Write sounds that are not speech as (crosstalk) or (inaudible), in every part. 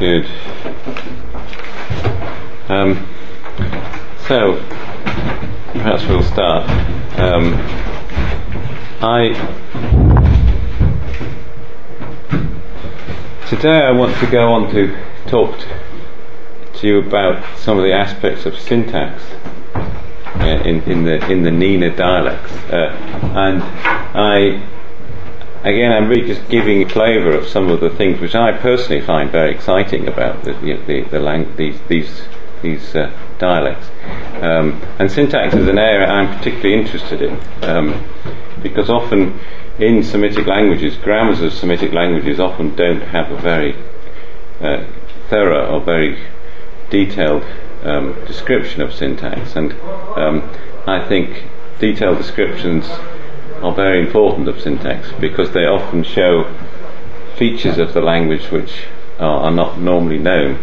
Good. Um, so, perhaps we'll start. Um, I today I want to go on to talk to you about some of the aspects of syntax uh, in, in the in the NENA dialects, uh, and I again I'm really just giving a flavour of some of the things which I personally find very exciting about the the, the, lang- these these these uh, dialects. Um, and syntax is an area I'm particularly interested in um, because often in Semitic languages, grammars of Semitic languages often don't have a very uh, thorough or very detailed um, description of syntax, and um, I think detailed descriptions are very important of syntax because they often show features of the language which are, are not normally known.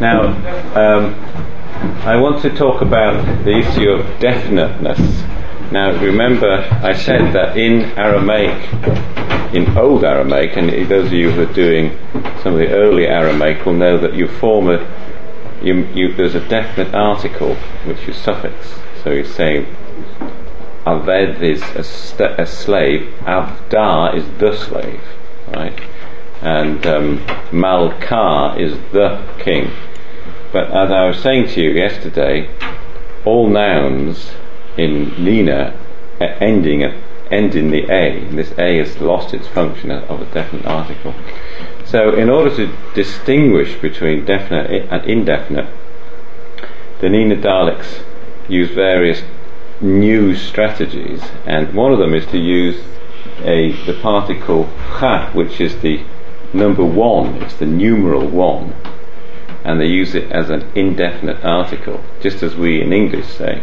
Now, um, I want to talk about the issue of definiteness. Now, remember, I said that in Aramaic, in Old Aramaic, and those of you who are doing some of the early Aramaic will know that you form a, you, you, there's a definite article which you suffix. So you say, Aved is a, st- a slave, Avda is the slave, right? And um, is the king. But as I was saying to you yesterday, all nouns in NENA ending at end in the A. This A has lost its function of a definite article. So, in order to distinguish between definite and indefinite, the NENA dialects use various new strategies, and one of them is to use a the particle cha, which is the number one, it's the numeral one, and they use it as an indefinite article, just as we in English say,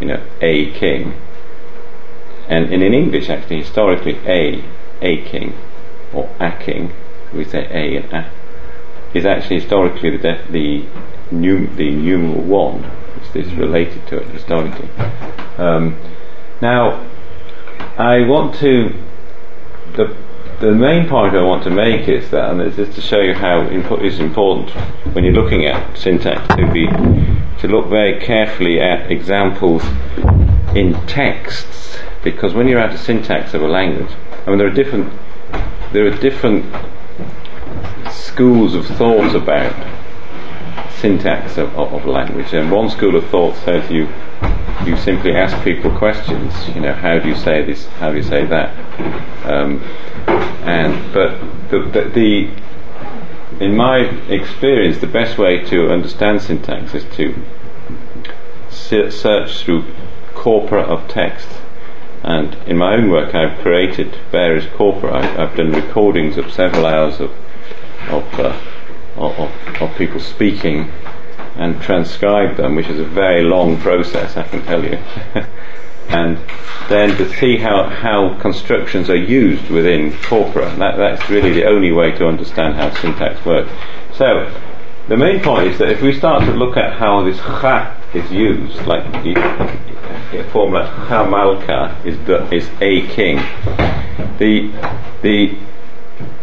you know, a king. And, and in English, actually, historically, a, a king, or a king, we say a and a, is actually historically the, def- the, num- the numeral one, is related to it historically. Um, now, I want to, the, the main point I want to make is that, and it's just to show you how input is important when you're looking at syntax, to be to look very carefully at examples in texts, because when you're at a syntax of a language, I mean there are different there are different schools of thought about syntax of, of, of language, and one school of thought says you you simply ask people questions. You know, how do you say this? How do you say that? Um, and but the, the, the, in my experience, the best way to understand syntax is to search through corpora of text. And in my own work, I've created various corpora. I've, I've done recordings of several hours of of, uh, of, of people speaking and transcribe them, which is a very long process, I can tell you. (laughs) and then to see how, how constructions are used within corpora. That, that's really the only way to understand how syntax works. So, the main point is that if we start to look at how this cha is used, like the form cha malka is, the, is a king, the, the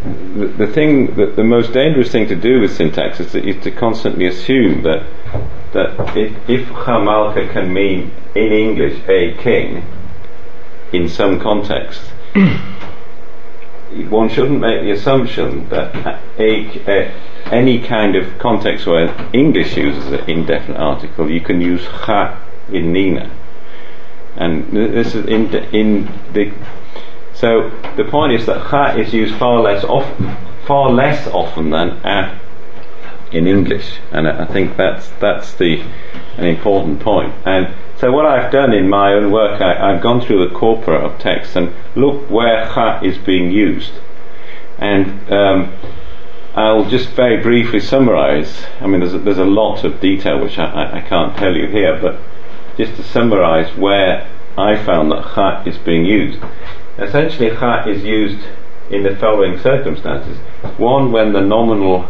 the, the thing that the most dangerous thing to do with syntax is to, to constantly assume that that if, if Hamalka can mean in English a king in some context, one shouldn't make the assumption that a, a, any kind of context where English uses an indefinite article, you can use ha in NENA. And this is in, in the so the point is that ha is used far less often, far less often than a in English, and I think that's that's the an important point. And so what I've done in my own work, I, have gone through the corpora of text and look where ha is being used, and um, I'll just very briefly summarise. I mean, there's a, there's a lot of detail which I, I, I can't tell you here, but just to summarise where I found that ha is being used. Essentially, cha is used in the following circumstances. One, when the nominal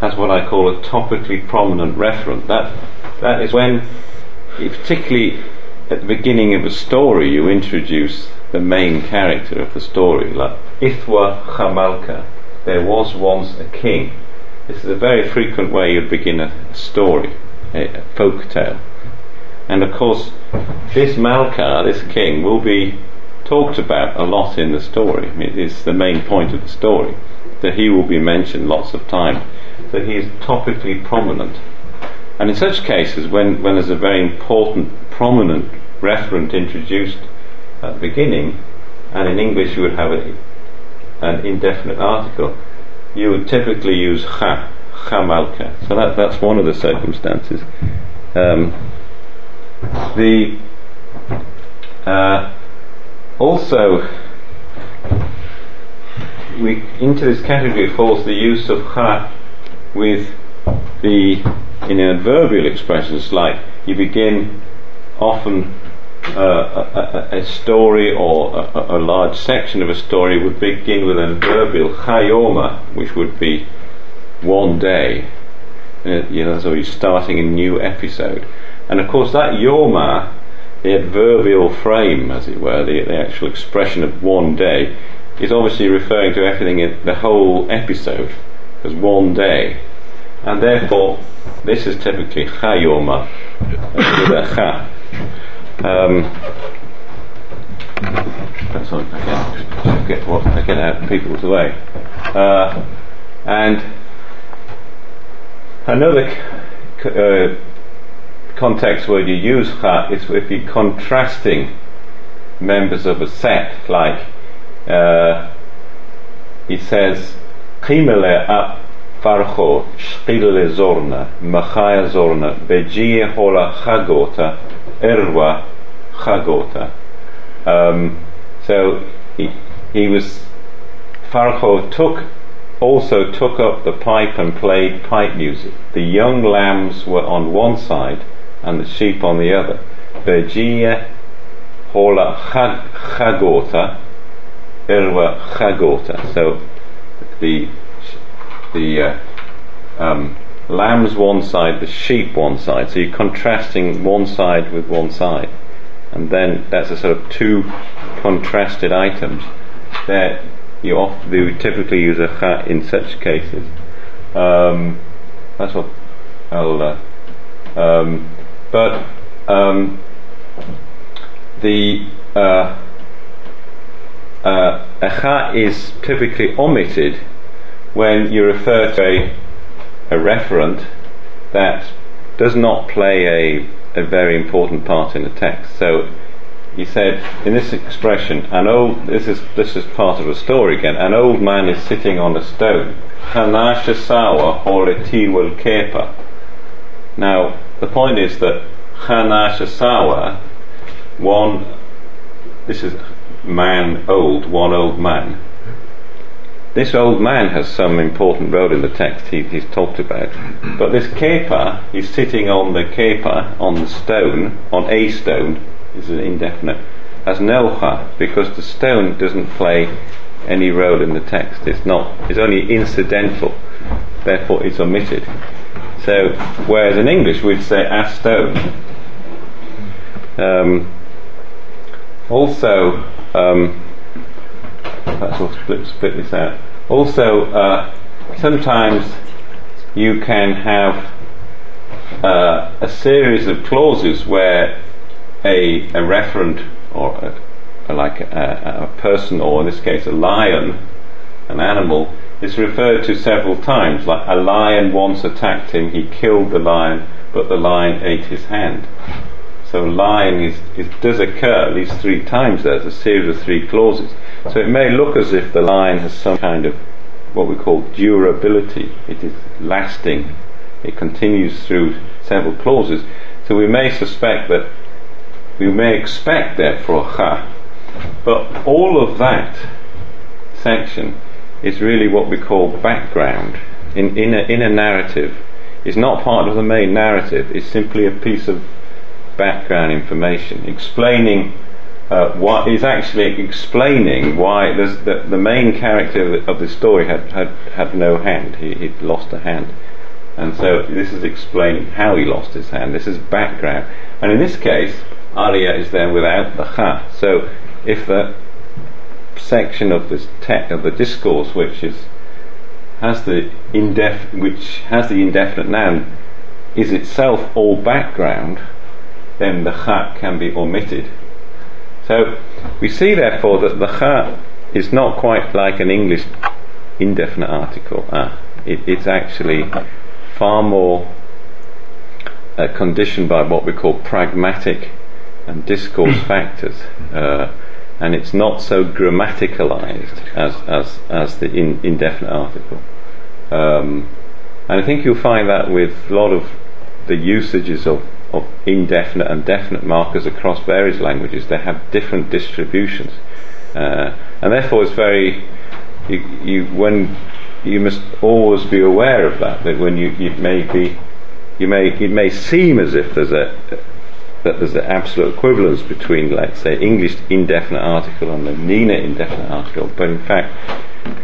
has what I call a topically prominent referent. That, that is when, particularly at the beginning of a story, you introduce the main character of the story, like Ithwa Chamalka, there was once a king. This is a very frequent way you'd begin a story, a folk tale. And of course, this Malka, this king, will be talked about a lot in the story. It is the main point of the story, that he will be mentioned lots of times, that he is topically prominent. And in such cases, when, when there's a very important, prominent referent introduced at the beginning, and in English you would have a, an indefinite article, you would typically use cha, chamalka. So that, that's one of the circumstances. Um, the uh, also we into this category falls the use of ha with the in adverbial expressions like you begin often uh, a, a, story or a, a, large section of a story would begin with an adverbial chayoma, which would be one day. Uh, you know, so you're starting a new episode. And of course, that yoma, the adverbial frame, as it were, the, the actual expression of one day, is obviously referring to everything in the whole episode as one day. And therefore, this is typically chayoma with a cha. Um, that's what I get, what I get out people's way. Uh, and another uh, context where you use cha is if you're contrasting members of a set, like uh, it says, Chimele a farcho shkile zorna, machaya zorna, bejie hola chagota, erwa chagota. Um, so he, he was Farcho took also took up the pipe and played pipe music. The young lambs were on one side and the sheep on the other. Bergia hola chagota erwa chagota. So the the uh, um, lambs one side, the sheep one side. So you're contrasting one side with one side, and then that's a sort of two contrasted items that you often you typically use a cha in such cases. Um, that's what I'll. Uh, um, but um, the uh, uh, is typically omitted when you refer to a a referent that does not play a, a very important part in the text. So he said in this expression, an old this is this is part of a story again. An old man is sitting on a stone. Holetiwal kepa. Now the point is that Hanashasawa, one this is man old, one old man, this old man has some important role in the text he, he's talked about. But this kepa, he's sitting on the kepa, on the stone, on a stone, is an indefinite, has no ha, because the stone doesn't play any role in the text. It's not, it's only incidental, therefore it's omitted. So, whereas in English we'd say a stone. Um, also, um, we'll split, split this out. Also, uh, sometimes you can have uh, a series of clauses where a, a referent or a, a, like a, a person, or in this case a lion, an animal, is referred to several times. Like a lion once attacked him, he killed the lion, but the lion ate his hand. So lion is, is, does occur at least three times. There's a series of three clauses. So it may look as if the lion has some kind of what we call durability. It is lasting. It continues through several clauses. So we may suspect that we may expect therefore cha. But all of that section is really what we call background in, in, a, in a narrative. It's not part of the main narrative, it's simply a piece of background information, explaining uh, what is actually explaining why the, the main character of the story had, had, had no hand. He, he'd lost a hand. And so this is explaining how he lost his hand. This is background. And in this case, Alia is there without the cha. So if the section of this te- of the discourse which is has the indef- which has the indefinite noun is itself all background, then the kha can be omitted. So we see therefore that the kha is not quite like an English indefinite article. Ah, it, it's actually far more uh, conditioned by what we call pragmatic and discourse factors. Uh, and it's not so grammaticalized as, as, as the in, indefinite article. Um, and I think you'll find that with a lot of the usages of, of indefinite and definite markers across various languages, they have different distributions. Uh, and therefore, it's very, you, you, when you must always be aware of that, that when you, you may be, you may, it may seem as if there's a, that there's an absolute equivalence between, let's say, English indefinite article and the NENA indefinite article, but in fact,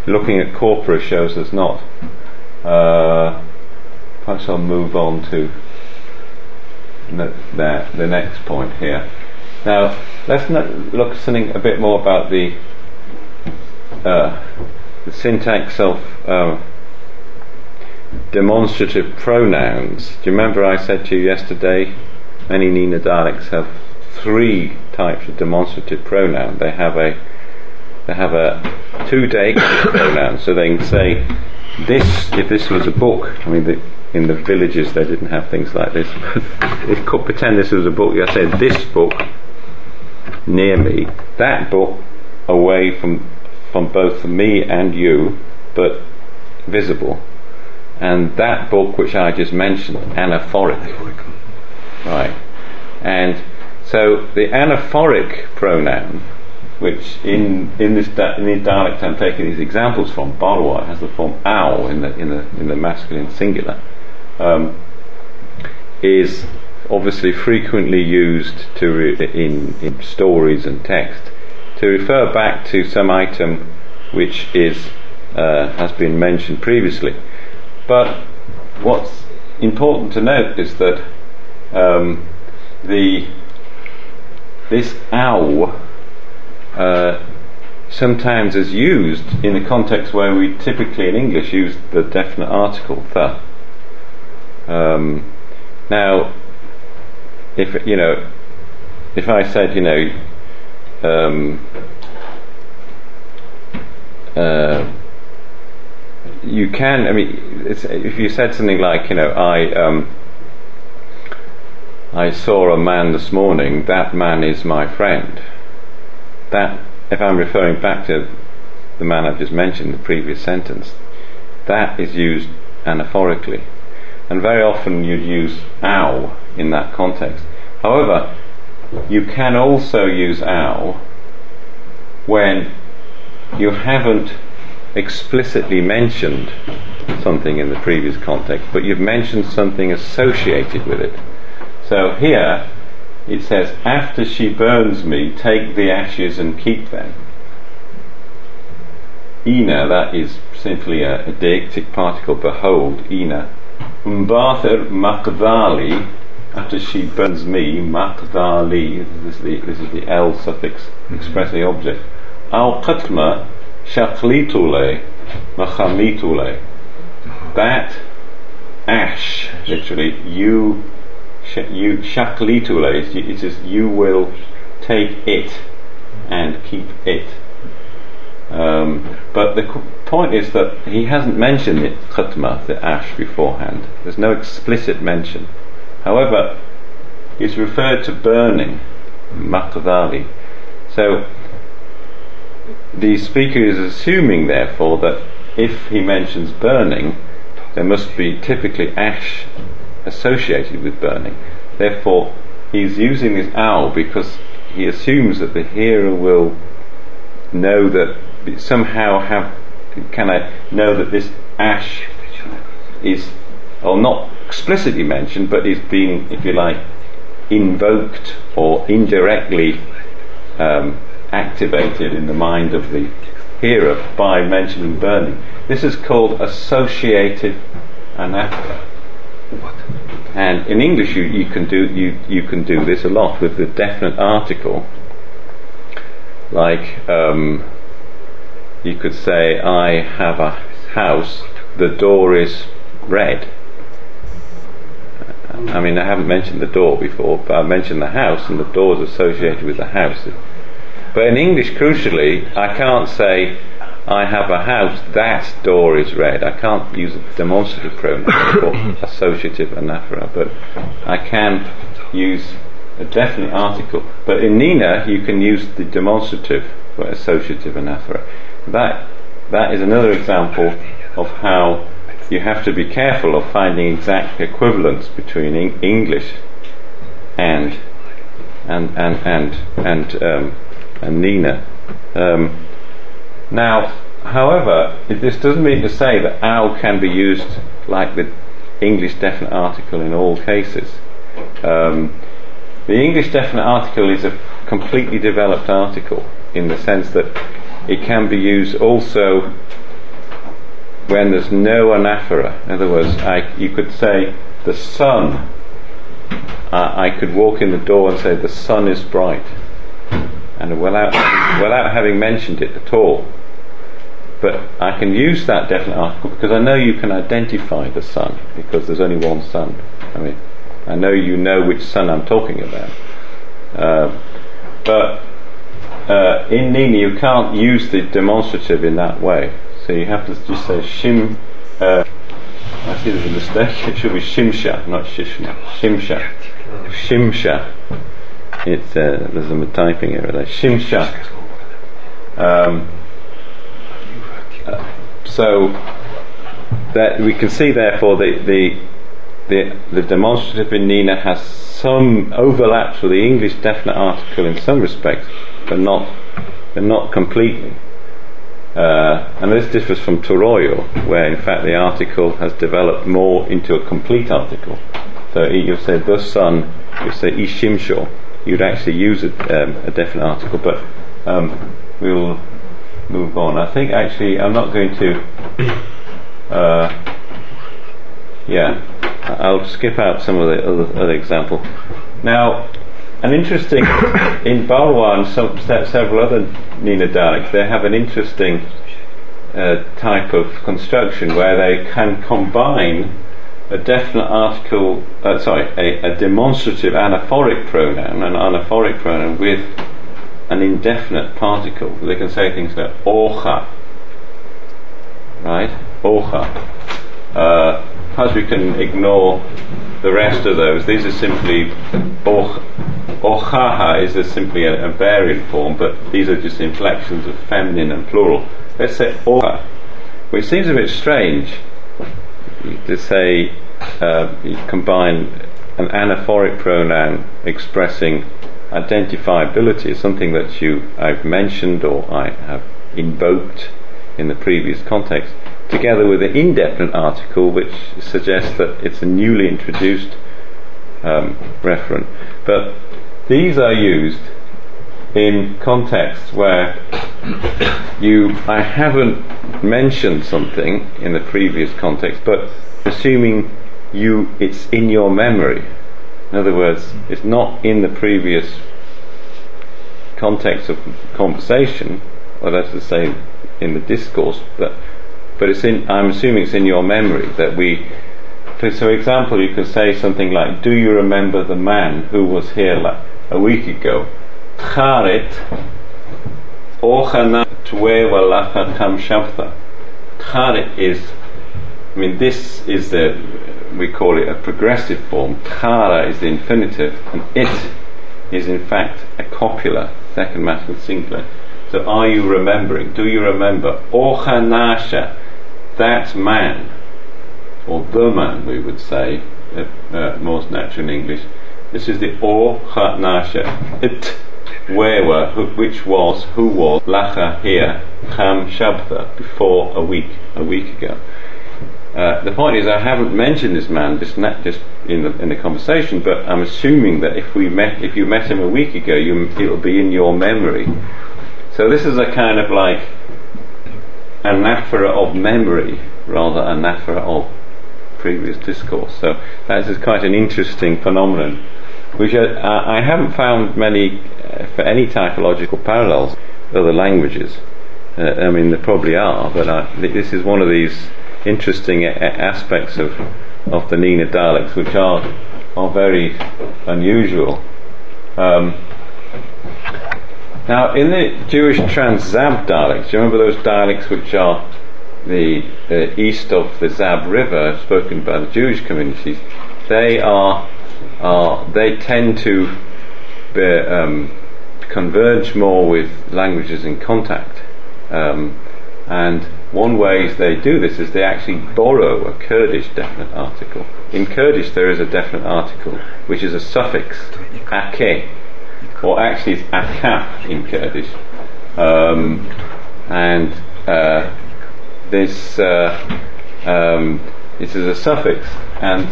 looking at corpora shows there's not. Uh, perhaps I'll move on to the, the, the next point here. Now, let's look at something a bit more about the, uh, the syntax of uh, demonstrative pronouns. Do you remember I said to you yesterday many NENA dialects have three types of demonstrative pronoun. They have a they have a two dative (coughs) pronoun, so they can say this if this was a book. I mean, the, in the villages they didn't have things like this. (laughs) it could pretend this was a book. I said this book near me, that book away from from both me and you, but visible, and that book which I just mentioned, anaphoric. Right. And so the anaphoric pronoun, which in in this di- in this dialect I'm taking these examples from, Barwar has the form ow in the in the in the masculine singular, um, is obviously frequently used to re- in in stories and text to refer back to some item which is uh, has been mentioned previously. But what's important to note is that um, the this ow uh, sometimes is used in the context where we typically in English use the definite article the. Um, now, if you know, if I said you know, um, uh, you can. I mean, if you said something like you know, I. Um, I saw a man this morning, that man is my friend. That, if I'm referring back to the man I've just mentioned, the previous sentence, that is used anaphorically. And very often you'd use ow in that context. However, you can also use ow when you haven't explicitly mentioned something in the previous context, but you've mentioned something associated with it. So here it says, After she burns me, take the ashes and keep them. Ina, that is simply a, a deictic particle, behold, Ina. Umbather makdali, after she burns me, makdali, this is the, this is the L suffix mm-hmm. expressing the object. Al qatma shaklitule, machamitule. That ash, literally, you you shaklitule, it says you will take it and keep it. Um, but the point is that he hasn't mentioned it, khatma, the ash, beforehand. There's no explicit mention. However, he's referred to burning, makdali. So the speaker is assuming, therefore, that if he mentions burning, there must be typically ash associated with burning. Therefore, he's using this owl because he assumes that the hearer will know that somehow have can I know that this ash is or not explicitly mentioned but is being if you like invoked or indirectly um, activated in the mind of the hearer by mentioning burning. This is called associative anaphora. And in English, you, you can do you you can do this a lot with the definite article. Like um, you could say, "I have a house," the door is red. I mean, I haven't mentioned the door before, but I've mentioned the house, and the door is associated with the house. But in English, crucially, I can't say, I have a house, that door is red. I can't use a demonstrative pronoun or (laughs) associative anaphora, but I can use a definite article. But in NENA, you can use the demonstrative for associative anaphora. That, that is another example of how you have to be careful of finding exact equivalence between English and and and and and, um, and NENA. Um, now, however, this doesn't mean to say that al can be used like the English definite article in all cases. Um, the English definite article is a completely developed article in the sense that it can be used also when there's no anaphora. In other words, I, you could say, the sun. Uh, I could walk in the door and say, the sun is bright. And without, without having mentioned it at all. But I can use that definite article because I know you can identify the sun because there's only one sun. I mean, I know you know which sun I'm talking about. Uh, but uh, in NENA, you can't use the demonstrative in that way. So you have to just say shim. Uh, I see there's a mistake. (laughs) It should be shimsha, not shishna. Shimsha. Shimsha. It's uh, there's a typing error there. Shimsha. Um, so that we can see, therefore, that the the, the demonstrative in NENA has some overlaps with the English definite article in some respects, but not but not completely. Uh, and this differs from Turoyo, where in fact the article has developed more into a complete article. So you say the sun, you say ishimsho, you'd actually use a, um, a definite article, but um, we'll move on. I think actually I'm not going to. Uh, yeah, I'll skip out some of the other, other examples. Now, an interesting in Barwar and some, several other NENA dialects, they have an interesting uh, type of construction where they can combine a definite article, uh, sorry, a, a, demonstrative anaphoric pronoun, an anaphoric pronoun with an indefinite particle. They can say things like ocha, right? Ocha. Uh, perhaps we can ignore the rest of those. These are simply och, ochaha is a simply a, a, variant form, but these are just inflections of feminine and plural. Let's say ocha, which seems a bit strange to say uh, you combine an anaphoric pronoun expressing identifiability, is something that you I've mentioned or I have invoked in the previous context, together with an indefinite article which suggests that it's a newly introduced um, referent. But these are used in contexts where you I haven't mentioned something in the previous context, but assuming you it's in your memory. In other words, it's not in the previous context of conversation, or that's to say in the discourse, but but it's in. I'm assuming it's in your memory that we. For so example, you could say something like, "Do you remember the man who was here like a week ago?" Charit ochana is. I mean, this is the we call it a progressive form. Tara is the infinitive, and it is in fact a copula, second masculine singular. So, are you remembering? Do you remember? Ochanasha that man, or the man, we would say, uh, uh, most natural in English. This is the or nasha. It wewa, which was, who was, lacha here, cham shabtha, before a week, a week ago. Uh, the point is, I haven't mentioned this man just, just in the in the conversation, but I'm assuming that if we met, if you met him a week ago, you, it'll be in your memory. So this is a kind of like anaphora of memory rather anaphora of previous discourse. So that is quite an interesting phenomenon, which I, I haven't found many uh, for any typological parallels other languages. Uh, I mean, there probably are, but I, this is one of these interesting aspects of of the NENA dialects, which are are very unusual. Um, now, in the Jewish Trans-Zab dialects, do you remember those dialects which are the uh, east of the Zab River, spoken by the Jewish communities? They are, are they tend to um, converge more with languages in contact. Um, and one way they do this is they actually borrow a Kurdish definite article. In Kurdish, there is a definite article which is a suffix, ake, or actually it's akaf in Kurdish. Um, and uh, this uh, um, this is a suffix, and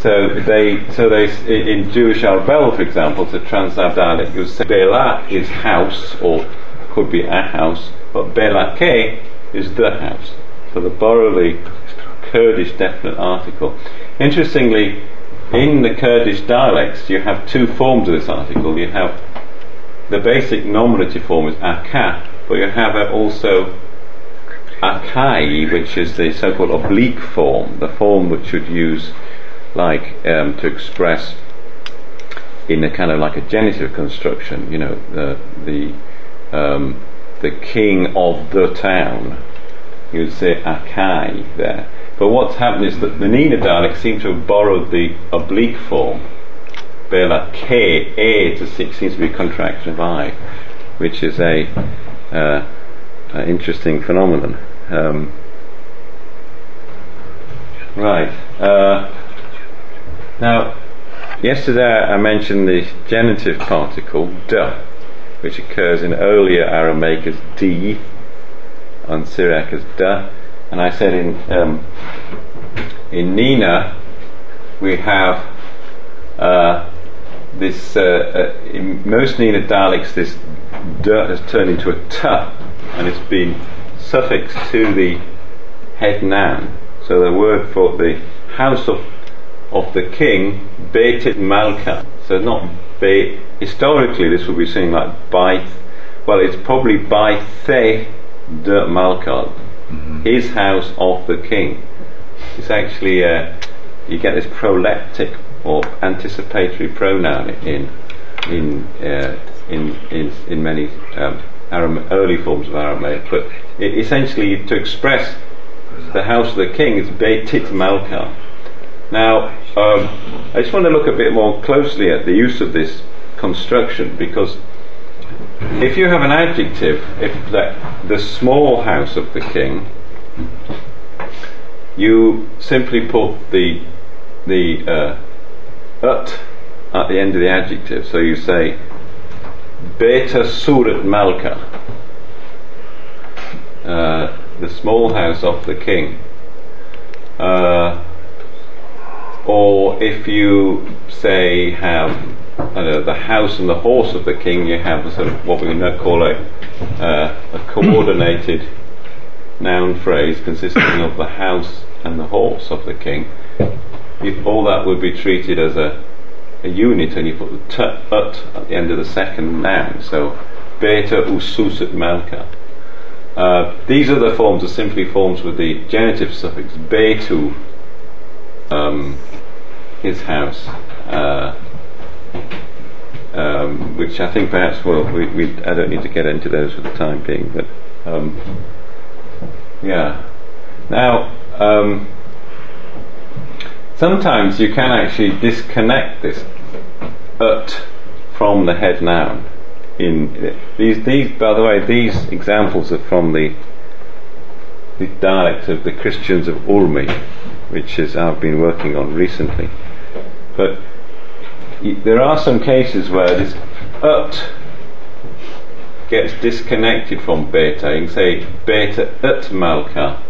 so they so they in Jewish Arbel, for example, the Trans-Zab dialect, you say Bela is house or could be a house, but Belake is the house. So the the Kurdish definite article. Interestingly, in the Kurdish dialects, you have two forms of this article. You have the basic nominative form is aka, but you have also akai, which is the so-called oblique form, the form which you'd use like um, to express in a kind of like a genitive construction. You know, the the um, the king of the town. You would say akai there. But what's happened is that the NENA dialect seems to have borrowed the oblique form. Bela K, A to 6 seems to be a contraction of I, which is a uh, interesting phenomenon. Um, right. Uh, now, yesterday I mentioned the genitive particle, duh, which occurs in earlier Aramaic as d, on Syriac as duh, and I said in um, in NENA we have uh, this uh, uh, in most NENA dialects this d has turned into a t and it's been suffixed to the head noun. So the word for the house of of the king, Beit Malka. So not Beit. Historically, this would be something like Beit. Well, it's probably Baithe de Malka, mm-hmm. his house of the king. It's actually uh, you get this proleptic or anticipatory pronoun in in uh, in, in in many um, Aram- early forms of Aramaic, but it, essentially to express the house of the king is Beitit Malka. Now, um, I just want to look a bit more closely at the use of this construction because if you have an adjective, if that the small house of the king, you simply put the the uh, ut at the end of the adjective. So you say Beta Surat Malka, uh, the small house of the king. Uh, or if you say have know, the house and the horse of the king, you have sort of what we would call a, uh, a coordinated (clears throat) noun phrase consisting of the house and the horse of the king. If all that would be treated as a, a unit, and you put the t ut at the end of the second noun. So beta ususut malka. Uh, these other forms are simply forms with the genitive suffix betu, um, his house. Uh, um, which I think perhaps well we, we, I don't need to get into those for the time being, but um, yeah. Now um, sometimes you can actually disconnect this ut from the head noun. In these, these, by the way, these examples are from the the dialect of the Christians of Urmi, which is I've been working on recently. But there are some cases where this ut gets disconnected from beta. You can say beta ut malka.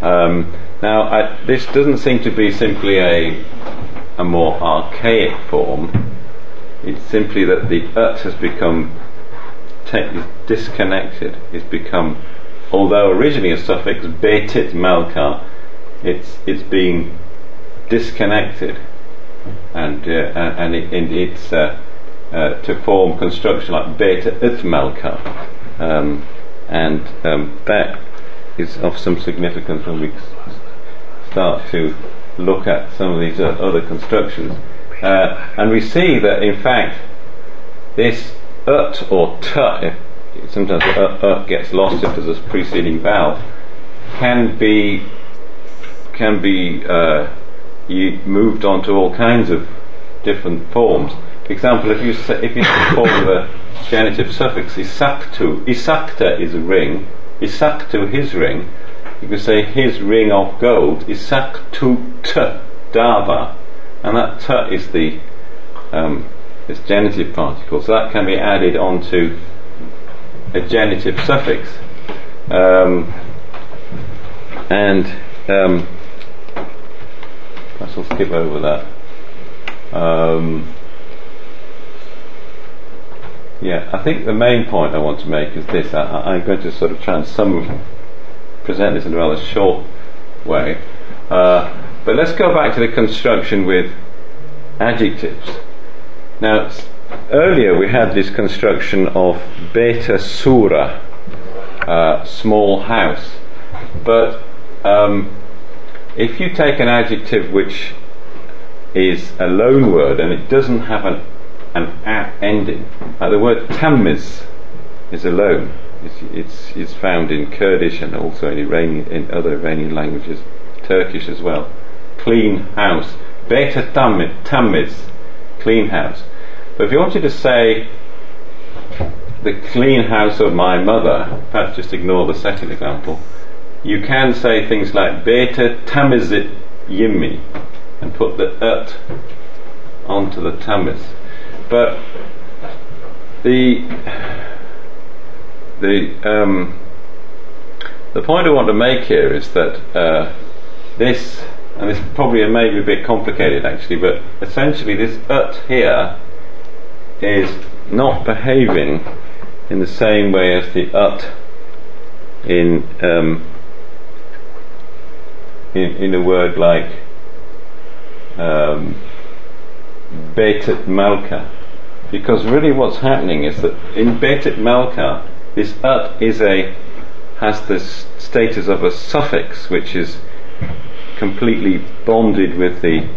Um, now, I, this doesn't seem to be simply a a more archaic form. It's simply that the ut has become te- disconnected. It's become, although originally a suffix betit malka, it's it's being disconnected and uh, and it, it's uh, uh, to form construction like beta ithmalka, um, and um, that is of some significance when we start to look at some of these other constructions. Uh, and we see that, in fact, this ut or if sometimes ut gets lost if there's a preceding vowel, can be can be uh, moved on to all kinds of different forms. For example, if you if you form the genitive suffix isaktu, isakta is a ring, isaktu his ring. You can say his ring of gold, isaktu t dava, and that t is the um, this genitive particle. So that can be added onto a genitive suffix, um, and um, perhaps I'll skip over that. Um, yeah, I think the main point I want to make is this. I, am going to sort of try and sum, present this in a rather short way. Uh, but let's go back to the construction with adjectives. Now, earlier we had this construction of beta sura, uh, small house. But um, if you take an adjective which is a loan word and it doesn't have an, an ending, like the word tamiz is a loan. It's, it's, it's, found in Kurdish and also in Iranian, in other Iranian languages, Turkish as well. Clean house. Beta tamiz, clean house. But if you wanted to say the clean house of my mother, perhaps just ignore the second example, you can say things like Beta tamizit yimmi and put the ut onto the tamiz. But the the um, the point I want to make here is that uh, this, and this probably may be a bit complicated actually, but essentially this ut here is not behaving in the same way as the ut in um, in, in a word like um, Betet Malka. Because really what's happening is that in Betet Malka, this ut is a has the status of a suffix which is completely bonded with the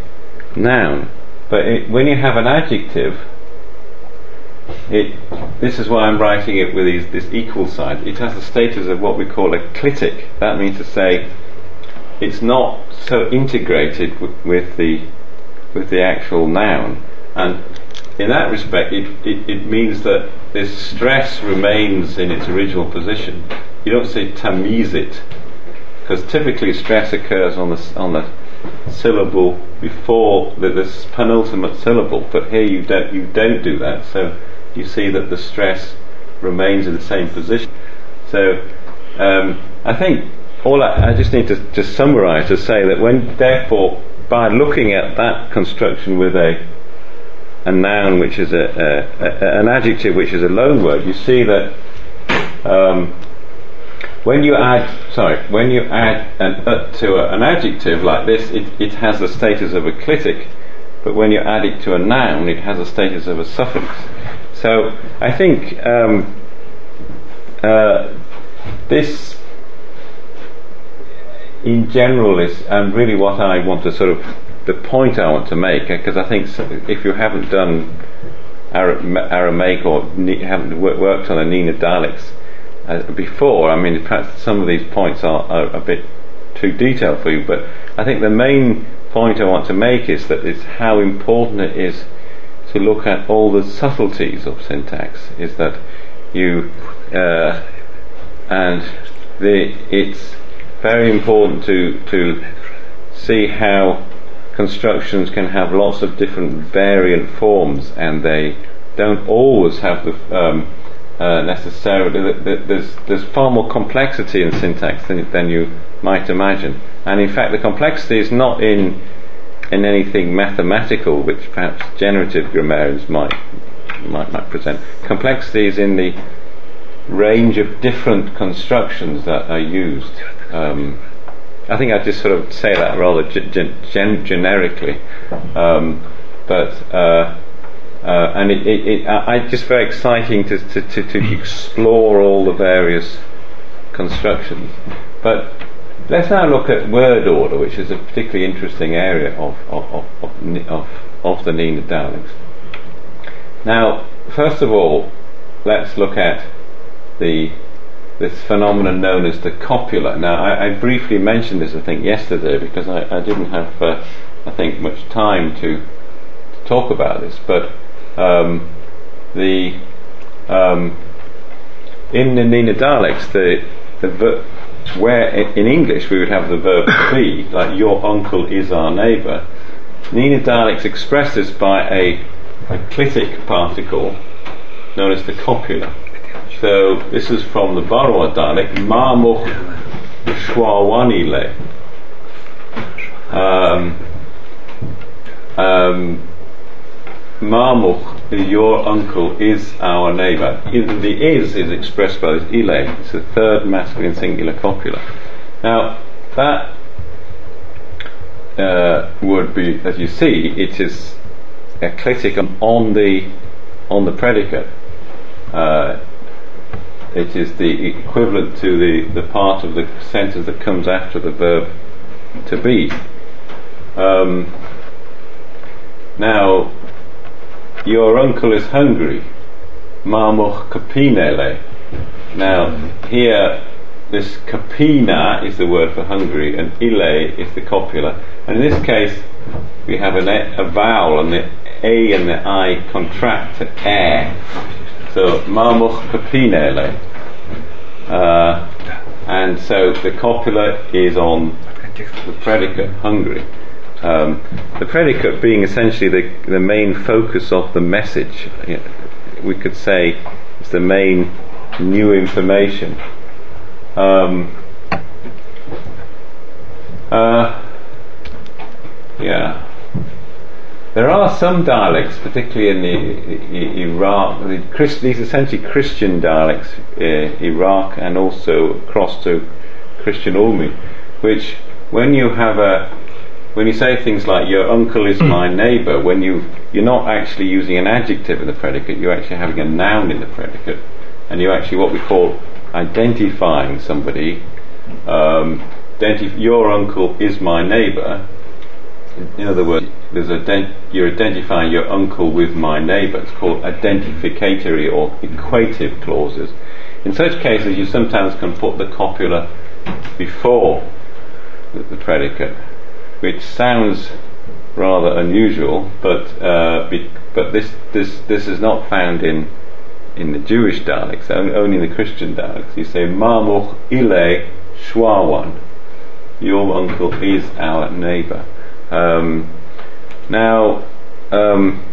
noun. But it, when you have an adjective, it, this is why I'm writing it with these, this equal sign. It has the status of what we call a clitic. That means to say it's not so integrated w- with the with the actual noun, and in that respect, it, it, it, means that this stress remains in its original position. You don't say tamizit, because typically stress occurs on the on the syllable before the, this penultimate syllable, but here you don't you don't do that. So you see that the stress remains in the same position. So um, I think all I, I just need to just summarize to say that when, therefore, by looking at that construction with a a noun which is a, a, a an adjective which is a loan word, you see that um, when you add sorry when you add an uh, to a, an adjective like this, it, it has the status of a clitic, but when you add it to a noun, it has the status of a suffix. So I think um, uh, this in general is and really what I want to sort of the point I want to make because I think if you haven't done Aramaic or haven't worked on the NENA dialects uh, before, I mean perhaps some of these points are, are, a bit too detailed for you, but I think the main point I want to make is that it's how important it is to look at all the subtleties of syntax. Is that you uh, and the it's very important to to see how constructions can have lots of different variant forms, and they don't always have the um, uh, necessarily. There's there's far more complexity in syntax than, than you might imagine, and in fact, the complexity is not in in anything mathematical, which perhaps generative grammarians might might, might present. Complexity is in the range of different constructions that are used. Um, I think I just sort of say that rather gen- gen- generically, um, but uh, uh, and it, it, it I, just very exciting to, to, to, to explore all the various constructions. But let's now look at word order, which is a particularly interesting area of, of, of, of, of, the NENA dialects. Now, first of all, let's look at the this phenomenon known as the copula. Now, I, I briefly mentioned this, I think, yesterday because I, I didn't have, uh, I think, much time to, to talk about this. But um, the um, in the NENA dialects, the the ver- where in English we would have the verb (laughs) be, like your uncle is our neighbour. NENA dialects express this by a, a clitic particle known as the copula. So this is from the Barwar dialect, Mamuch Shwawanile. Um, um, Mamuch, your uncle, is our neighbour. The is is expressed by this ile. It's the third masculine singular copula. Now, that uh, would be, as you see, it is a clitic on the on the predicate. Uh, it is the equivalent to the, the part of the sentence that comes after the verb to be. Um, now, your uncle is hungry. Mamuch kapinele. Now, here, this kapina is the word for hungry, and ile is the copula. And in this case, we have an e, a vowel, and the a and the i contract to air. So, mamuch kapinele. Uh, and so the copula is on the predicate, hungry. Um, the predicate being essentially the, the main focus of the message. We could say it's the main new information. Um, uh, yeah. There are some dialects, particularly in the, Iraq, the Christ, these essentially Christian dialects, uh, Iraq, and also across to Christian Urmi, which when you have a when you say things like your uncle is my neighbour, when you you're not actually using an adjective in the predicate, you're actually having a noun in the predicate, and you're actually what we call identifying somebody. Um, identi- your uncle is my neighbour. In other words, there's a you're identifying your uncle with my neighbour. It's called identificatory or equative clauses. In such cases, you sometimes can put the copula before the, the predicate, which sounds rather unusual, but uh, be, but this this this is not found in in the Jewish dialects, only, only in the Christian dialects. You say Mamuch ile shwawan. Your uncle is our neighbour. Um, now, um,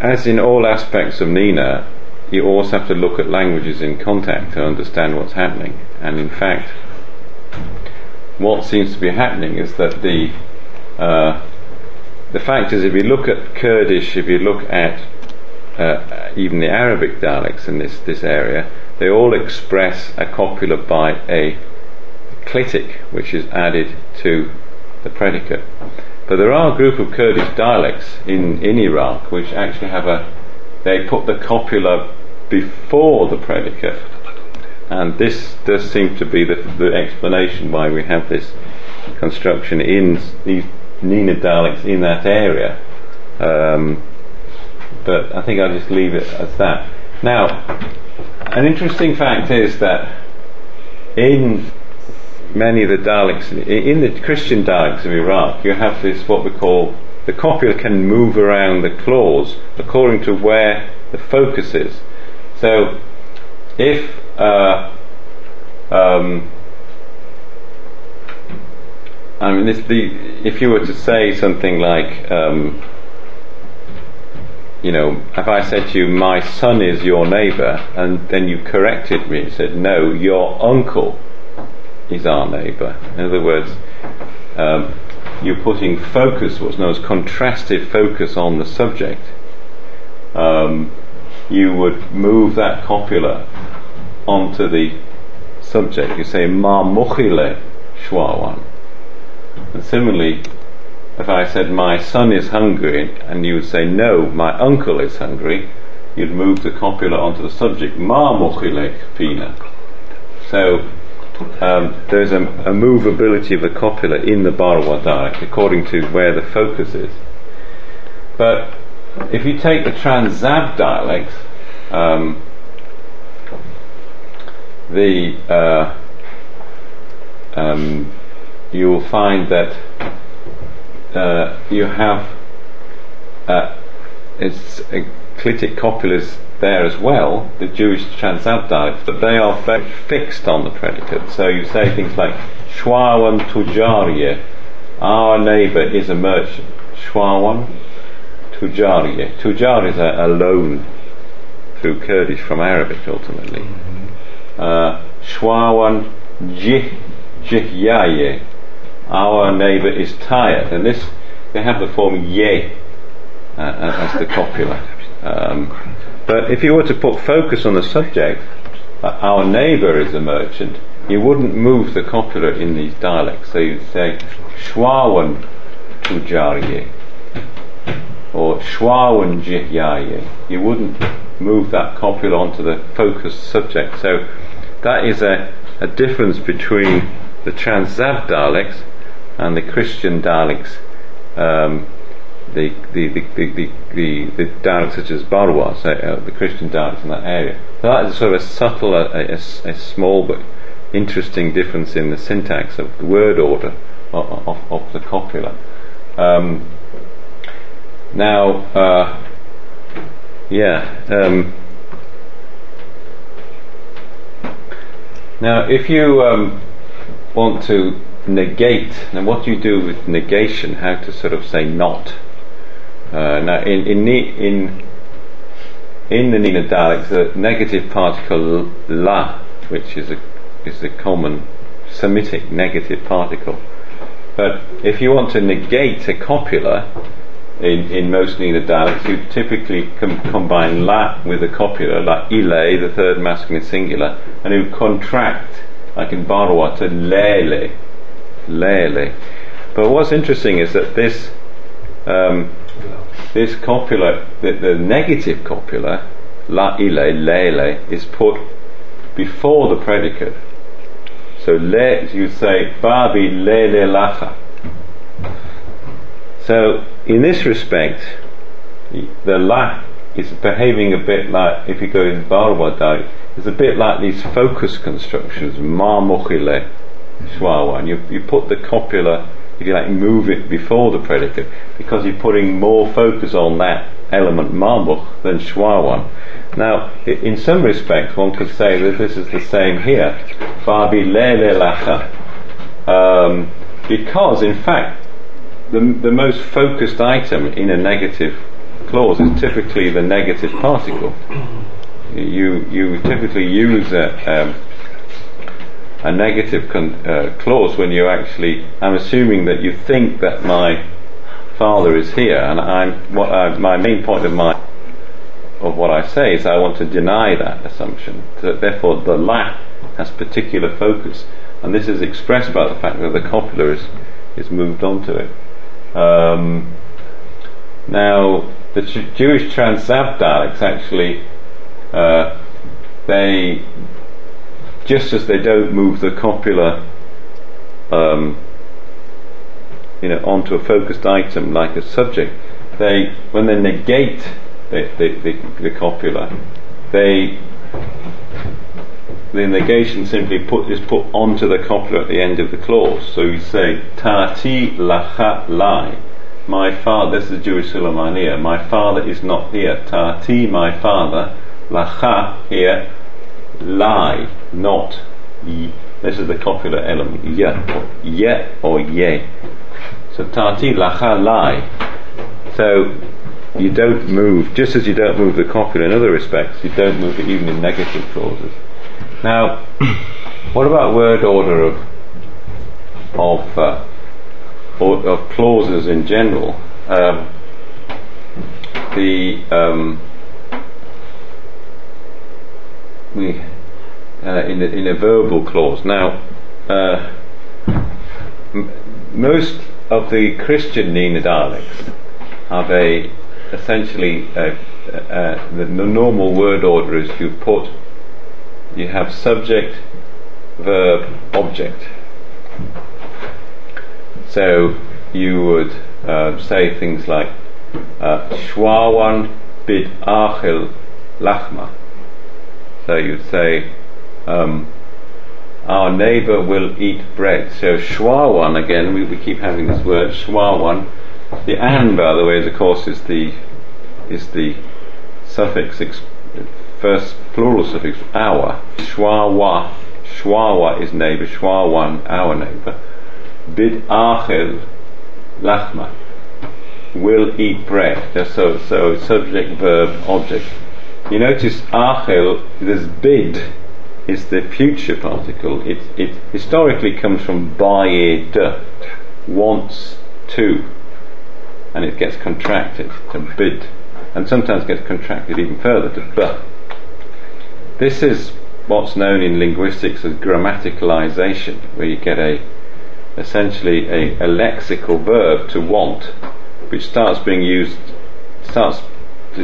as in all aspects of NENA, you also have to look at languages in contact to understand what's happening. And in fact, what seems to be happening is that the uh, the fact is, if you look at Kurdish, if you look at uh, even the Arabic dialects in this, this area, they all express a copula by a clitic, which is added to the predicate. But there are a group of Kurdish dialects in, in Iraq which actually have a, they put the copula before the predicate. And this does seem to be the, the explanation why we have this construction in these NENA dialects in that area. Um, but I think I'll just leave it as that. Now, an interesting fact is that in many of the dialects, in the Christian dialects of Iraq, you have this what we call the copula can move around the clause according to where the focus is. So, if uh, um, I mean, this, the, if you were to say something like, um, you know, if I said to you, my son is your neighbour, and then you corrected me and said, no, your uncle is our neighbour. In other words, um, you're putting focus, what's known as contrastive focus on the subject. Um, you would move that copula onto the subject. You say, ma mochile shwawan. And similarly, if I said my son is hungry, and you would say no, my uncle is hungry, you'd move the copula onto the subject, ma mochile pina. So um, there's a, a, movability of the copula in the dialect according to where the focus is. But if you take the Trans-Zab dialects, um, the uh, um, you will find that uh, you have uh, it's clitic copulas there as well, the Jewish Trans-Zab but they are very fixed on the predicate. So you say things like Shwawan Tujarie, our neighbour is a merchant. Shwawan Tujarie. Tujar is a, a loan through Kurdish from Arabic ultimately. Mm-hmm. Uh, Jihyaye, our neighbour is tired. And this, they have the form ye uh, as the copula. Um, but if you were to put focus on the subject, uh, our neighbour is a merchant, you wouldn't move the copula in these dialects. So you'd say Shwawan Tujarye or Shwawan Jihyaye. You wouldn't move that copula onto the focused subject. So that is a, a difference between the Trans-Zab dialects and the Christian dialects um, the the the the, the, the dialects such as Barwar, so, uh, the Christian dialects in that area. So that is sort of a subtle, a, a, a, small but interesting difference in the syntax of the word order of, of, of the copula. Um, now, uh, yeah. Um, now, if you um, want to negate, and what do you do with negation? How to sort of say not? Uh, now, in in in in the NENA dialects, the negative particle la, which is a is the common Semitic negative particle. But if you want to negate a copula in, in most NENA dialects, you typically com- combine la with a copula, like ile, the third masculine singular, and you contract, like in Barwar, to lele, lele. But what's interesting is that this um, this copula, the, the negative copula, la ile, lele, is put before the predicate. So le, you say, babi lele lacha. So in this respect, the la is behaving a bit like, if you go in Barwar it's a bit like these focus constructions, ma mochile, shwawa, and you, you put the copula if you like, move it before the predicate because you're putting more focus on that element marbuch than shwawan. Now, in some respects, one could say that this is the same here. Babi lele lacha. Um, because, in fact, the, the most focused item in a negative clause is typically the negative particle. You, you typically use a, um, a negative con- uh, clause when you actually. I'm assuming that you think that my father is here, and I'm what I, my main point of my of what I say is I want to deny that assumption. So therefore, the la has particular focus, and this is expressed by the fact that the copula is is moved onto it. Um, now, the Jewish Trans-Zab actually uh, they just as they don't move the copula um, you know, onto a focused item like a subject, they when they negate the, the, the, the copula, they the negation simply put is put onto the copula at the end of the clause. So you say Tati lacha lai. My father this is Jewish Suleimania, my father is not here. Tati my father, lacha here lie, not. This is the copula element, ye, ye or ye. So tati lacha lie. So you don't move, just as you don't move the copula in other respects, you don't move it even in negative clauses. Now, (clears throat) what about word order of of uh, or, of clauses in general? Um, the um, we uh, in, a, in a verbal clause. Now, uh, m- most of the Christian NENA dialects have a essentially uh, uh, the, normal word order is you put you have subject verb object. So you would uh, say things like uh, Shwawan bid achil lachma. So you'd say um, our neighbor will eat bread. So Shwawan again, we, we keep having this word Shwawan. The an, by the way, is, of course, is the is the suffix ex- first plural suffix our. Shwawa, Shwawa is neighbor. Shwawan, our neighbor. Bid achil lachma will eat bread. So, so subject, verb, object. You notice achil, this bid is the future particle. It, it historically comes from bayed, wants to, and it gets contracted to bid, and sometimes gets contracted even further to b. This is what's known in linguistics as grammaticalization, where you get a essentially a, a lexical verb to want, which starts being used, starts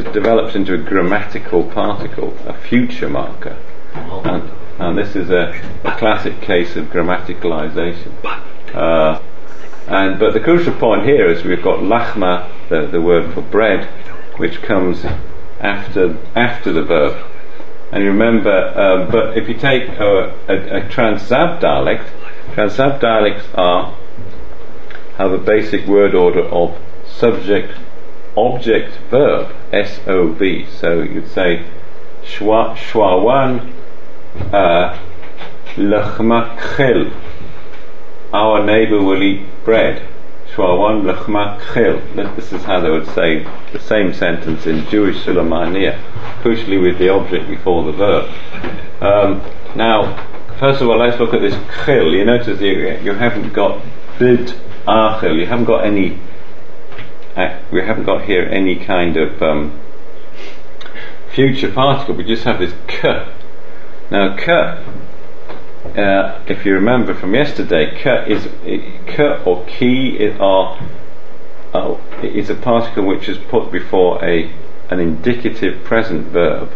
develops into a grammatical particle, a future marker. And, and this is a, classic case of grammaticalization. Uh, and but the crucial point here is we've got lachma, the, the word for bread, which comes after after the verb. And you remember, uh, but if you take a, a, a Trans-Zab dialect, Trans-Zab dialects are have a basic word order of subject, object, verb, S-O-V. So you'd say shwa, shwawan uh, khil. Our neighbor will eat bread. Shwawan lechma khil. This is how they would say the same sentence in Jewish Sulamania, crucially with the object before the verb. Um, now, first of all, let's look at this khil. You notice you, you haven't got bid achil. You haven't got any we haven't got here any kind of um, future particle, we just have this k. Now k, uh, if you remember from yesterday, k is k or ki is, are, uh, is a particle which is put before a an indicative present verb.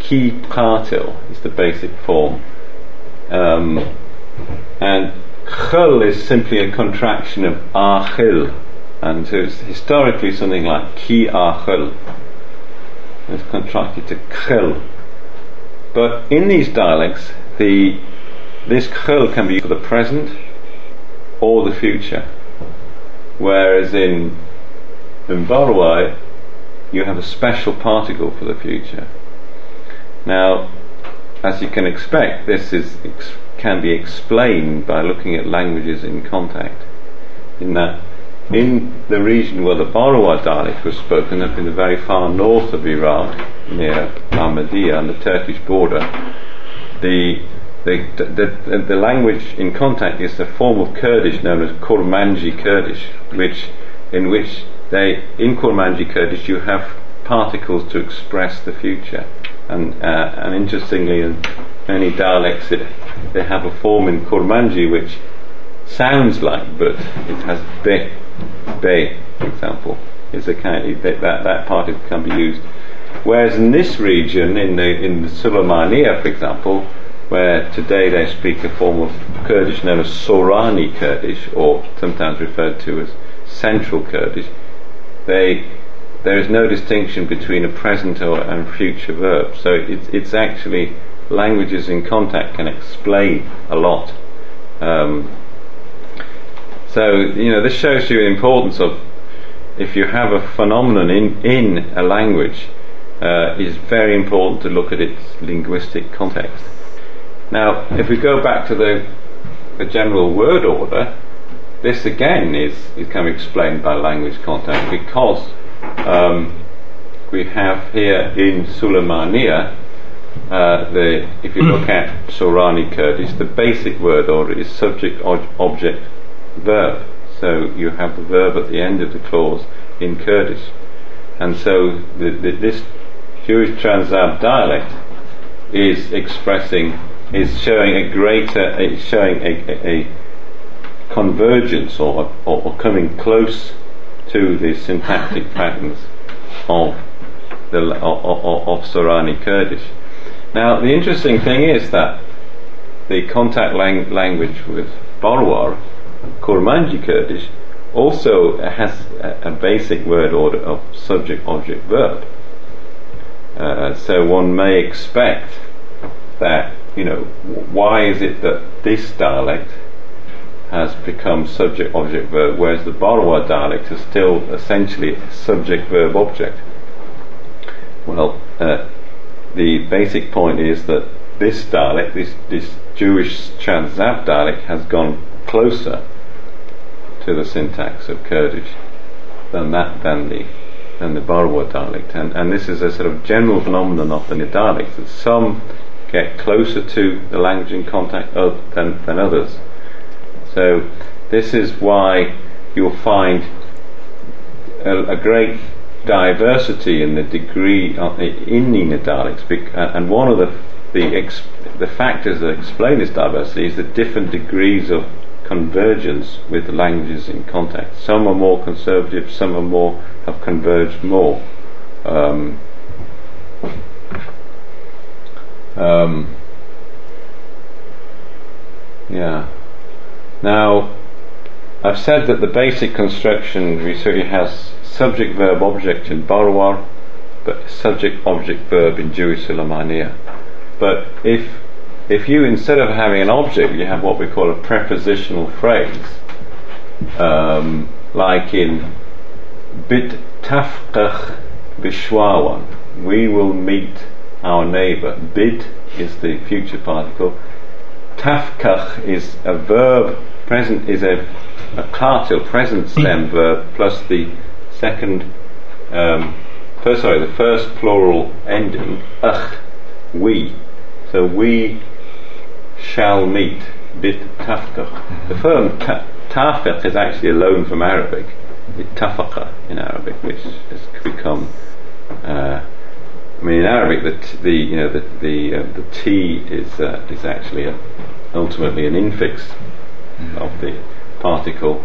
Ki partil is the basic form, um, and chil is simply a contraction of achil and so it's historically something like ki achel. It's contracted to khil. But in these dialects, the this khil can be for the present or the future. Whereas in in Barwar, you have a special particle for the future. Now, as you can expect, this is can be explained by looking at languages in contact. In that in the region where the Barwar dialect was spoken, up in the very far north of Iraq, near Amadiya on the Turkish border, the the, the, the, language in contact is a form of Kurdish known as Kurmanji Kurdish, which in which they in Kurmanji Kurdish you have particles to express the future, and uh, and interestingly, in many dialects it, they have a form in Kurmanji which sounds like but it has be Bay, for example, is a kind that, that that particle can be used. Whereas in this region, in the in the Suleymaniya, for example, where today they speak a form of Kurdish known as Sorani Kurdish, or sometimes referred to as Central Kurdish, they there is no distinction between a present or and future verb. So it's it's actually languages in contact can explain a lot. Um, so, you know, this shows you the importance of if you have a phenomenon in, in a language, uh, it's very important to look at its linguistic context. Now, if we go back to the, the general word order, this again is, is kind of explained by language context because um, we have here in Suleymaniya, uh, the, if you look at Sorani Kurdish, the basic word order is subject, object, verb. So you have the verb at the end of the clause in Kurdish. And so the, the, this Jewish Trans-Zab dialect is expressing, is showing a greater, is showing a, a, a convergence or, or, or, coming close to the syntactic (laughs) patterns of the of, of, of Sorani Kurdish. Now the interesting thing is that the contact lang- language with Barwar, Kurmanji Kurdish, also has a, a basic word order of subject, object, verb. Uh, so one may expect that, you know, why is it that this dialect has become subject, object, verb, whereas the Barwar dialect is still essentially subject, verb, object? Well, uh, the basic point is that this dialect, this, this Jewish Trans-Zab dialect, has gone closer to the syntax of Kurdish than that than the than the Barwar dialect, and and this is a sort of general phenomenon of the dialects that some get closer to the language in contact than than others. So this is why you'll find a, a great diversity in the degree of, in NENA dialects, uh, and one of the the, ex, the factors that explain this diversity is the different degrees of convergence with languages in contact. Some are more conservative, some are more have converged more. Um, um, yeah. Now, I've said that the basic construction really has subject verb object in Barwar, but subject object verb in Jewish Sulamania. But if if you instead of having an object, you have what we call a prepositional phrase, um, like in bit tafqach bishwawan, we will meet our neighbor. Bid is the future particle. Tafkach is a verb, present is a, a cartil, present stem (clears throat) verb, plus the second, um, first, sorry, the first plural ending, ach, we. So we shall meet, bit tafkach. The firm ta- tafkach is actually a loan from Arabic, bit tafaqa in Arabic, which has become. Uh, I mean, in Arabic, the, t- the you know the the, uh, the t is uh, is actually a, ultimately an infix of the particle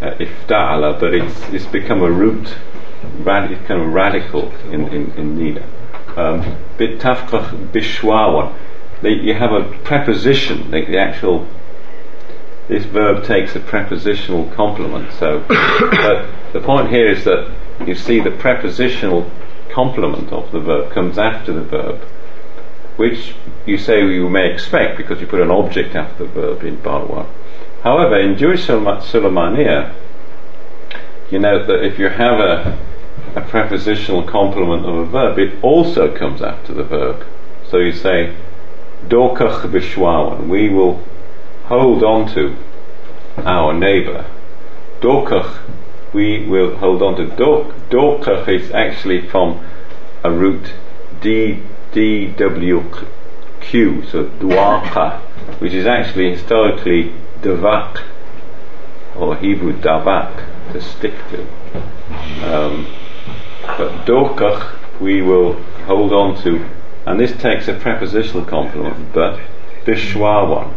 uh, ifta'ala, but it's it's become a root, rad- kind of radical in in, in NENA. Um, bit tafkach bishwawan you have a preposition, the, the, actual. This verb takes a prepositional complement. So, (coughs) but the point here is that you see the prepositional complement of the verb comes after the verb, which you say you may expect because you put an object after the verb in Barwar. However, in Jewish Sulamania, you note that if you have a, a prepositional complement of a verb, it also comes after the verb. So you say, Dorkach b'shwawan. We will hold on to our neighbour. Dorkach, we will hold on to. Dorkach is actually from a root D D W Q, so Dwaka, which is actually historically Davak, or Hebrew Davak, to stick to. Um, but Dorkach, we will hold on to and this takes a prepositional complement, but bishwawan.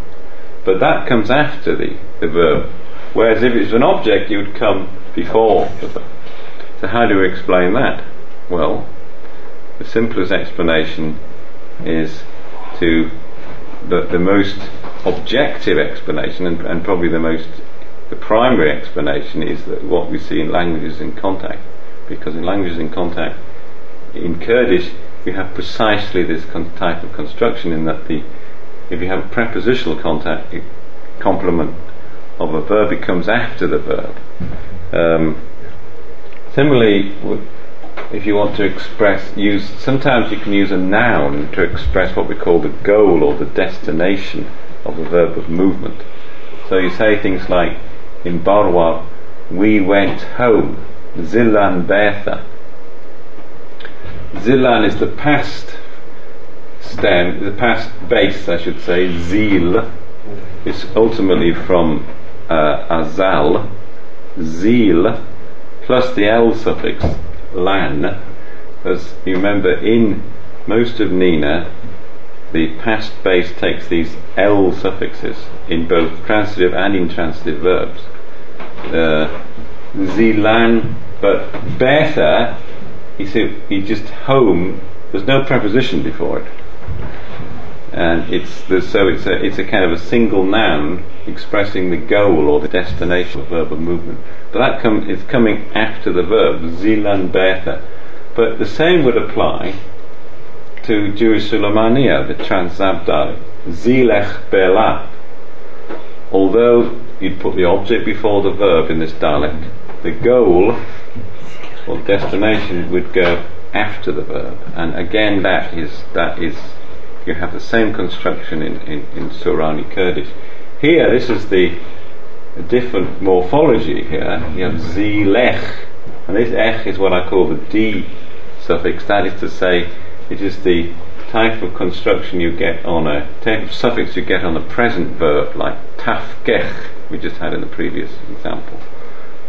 But that comes after the, the verb, whereas if it's an object, you would come before the verb. So how do we explain that? Well, the simplest explanation is to the, the most objective explanation, and, and probably the most the primary explanation is that what we see in languages in contact, because in languages in contact, in Kurdish, we have precisely this con- type of construction in that the if you have a prepositional contact complement of a verb, it comes after the verb. Um, similarly, if you want to express, use sometimes you can use a noun to express what we call the goal or the destination of a verb of movement. So you say things like, in Barwar, we went home, Zilan Betha. Zilan is the past stem, the past base, I should say. Zil is ultimately from uh, Azal. Zil plus the L suffix, lan. As you remember, in most of NENA, the past base takes these L suffixes in both transitive and intransitive verbs. Uh, zilan, but better you see, you just home, there's no preposition before it. and it's so it's a it's a kind of a single noun expressing the goal or the destination of verbal movement. But that come it's coming after the verb zilan beta. But the same would apply to Jewish Sulamania, the Transabdal, zilech bela. Although you'd put the object before the verb in this dialect, the goal or destination would go after the verb, and again that is that is you have the same construction in, in, in Sorani Kurdish. Here, this is the different morphology here. You have zilech, and this ech is what I call the d suffix. That is to say, it is the type of construction you get on a type of suffix you get on a present verb, like tafgech, we just had in the previous example,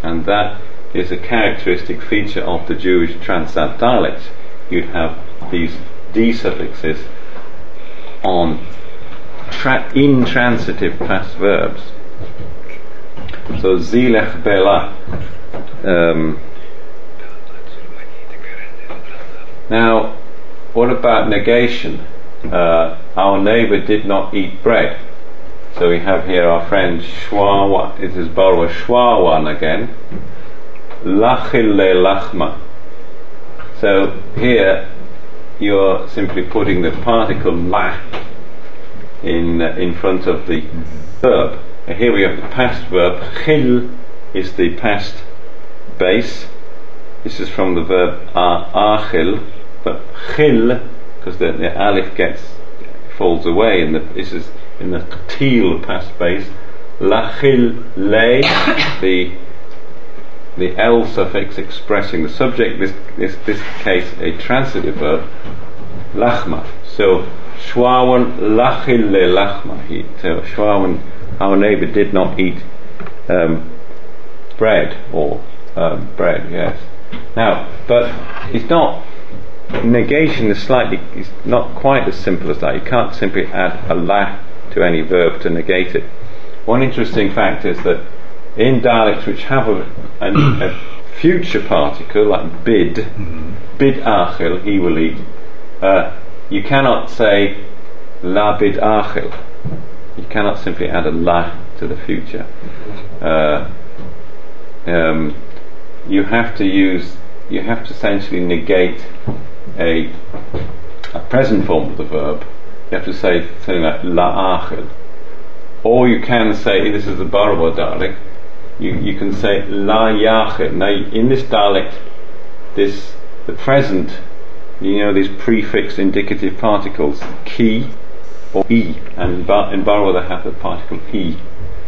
and that is a characteristic feature of the Jewish Trans-Zab dialects. You'd have these d suffixes on tra- intransitive past verbs. So zilech bela. Um, now, what about negation? Uh, our neighbor did not eat bread. So we have here our friend Shwawa. It is borrow Shwawan again. Lachille lachma. So here you're simply putting the particle la in uh, in front of the verb. And here we have the past verb. Chil is the past base. This is from the verb achil, but chil because the, the aleph gets falls away, and this is in the til past base. Lachil le the the L suffix expressing the subject, this, this, this case a transitive verb, lachma. So, Shwawan lachil le lachma. He, so, Shwawan, our neighbor, did not eat um, bread, or um, bread, yes. Now, but it's not, negation is slightly, it's not quite as simple as that. You can't simply add a la to any verb to negate it. One interesting fact is that in dialects which have a, a, (clears throat) a future particle like bid, mm-hmm. bid achil, he will eat, uh, you cannot say la bid achil. You cannot simply add a la to the future. Uh, um, you have to use, you have to essentially negate a, a present form of the verb. You have to say something like la achil. Or you can say, this is the Barwar dialect, you, you can say la yachid. Now, in this dialect, this the present, you know, these prefix indicative particles, ki or e, and in, Bar- in Barwar they have the particle e.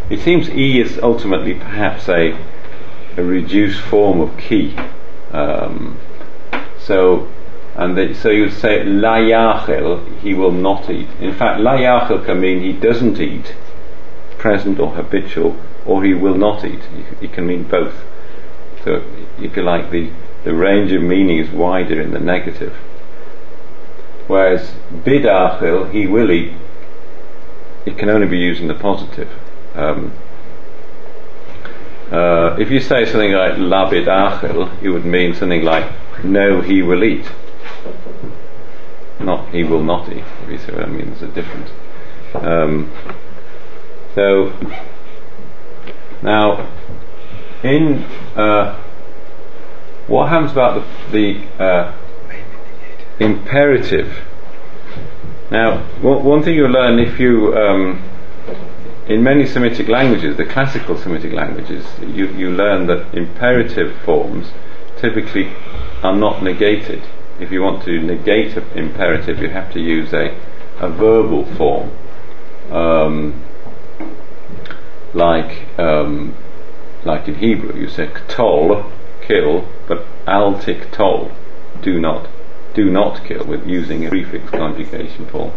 It seems e is ultimately perhaps a, a reduced form of ki. Um, so, and the, so you would say la yachil, he will not eat. In fact, la yachil can mean he doesn't eat, present or habitual or he will not eat. It can mean both. So, if you like, the, the range of meaning is wider in the negative. Whereas bidachil, he will eat, it can only be used in the positive. Um, uh, if you say something like la bidachil, it would mean something like no, he will eat. Not he will not eat. If you see what I mean, there's a difference. Um, so now, in uh, what happens about the, the uh, imperative? Now, one thing you'll learn if you, um, in many Semitic languages, the classical Semitic languages, you, you learn that imperative forms typically are not negated. If you want to negate an imperative, you have to use a, a verbal form. Um, like um, like in Hebrew, you say ktol, kill, but al tol, do not, do not kill, with using a prefix conjugation form.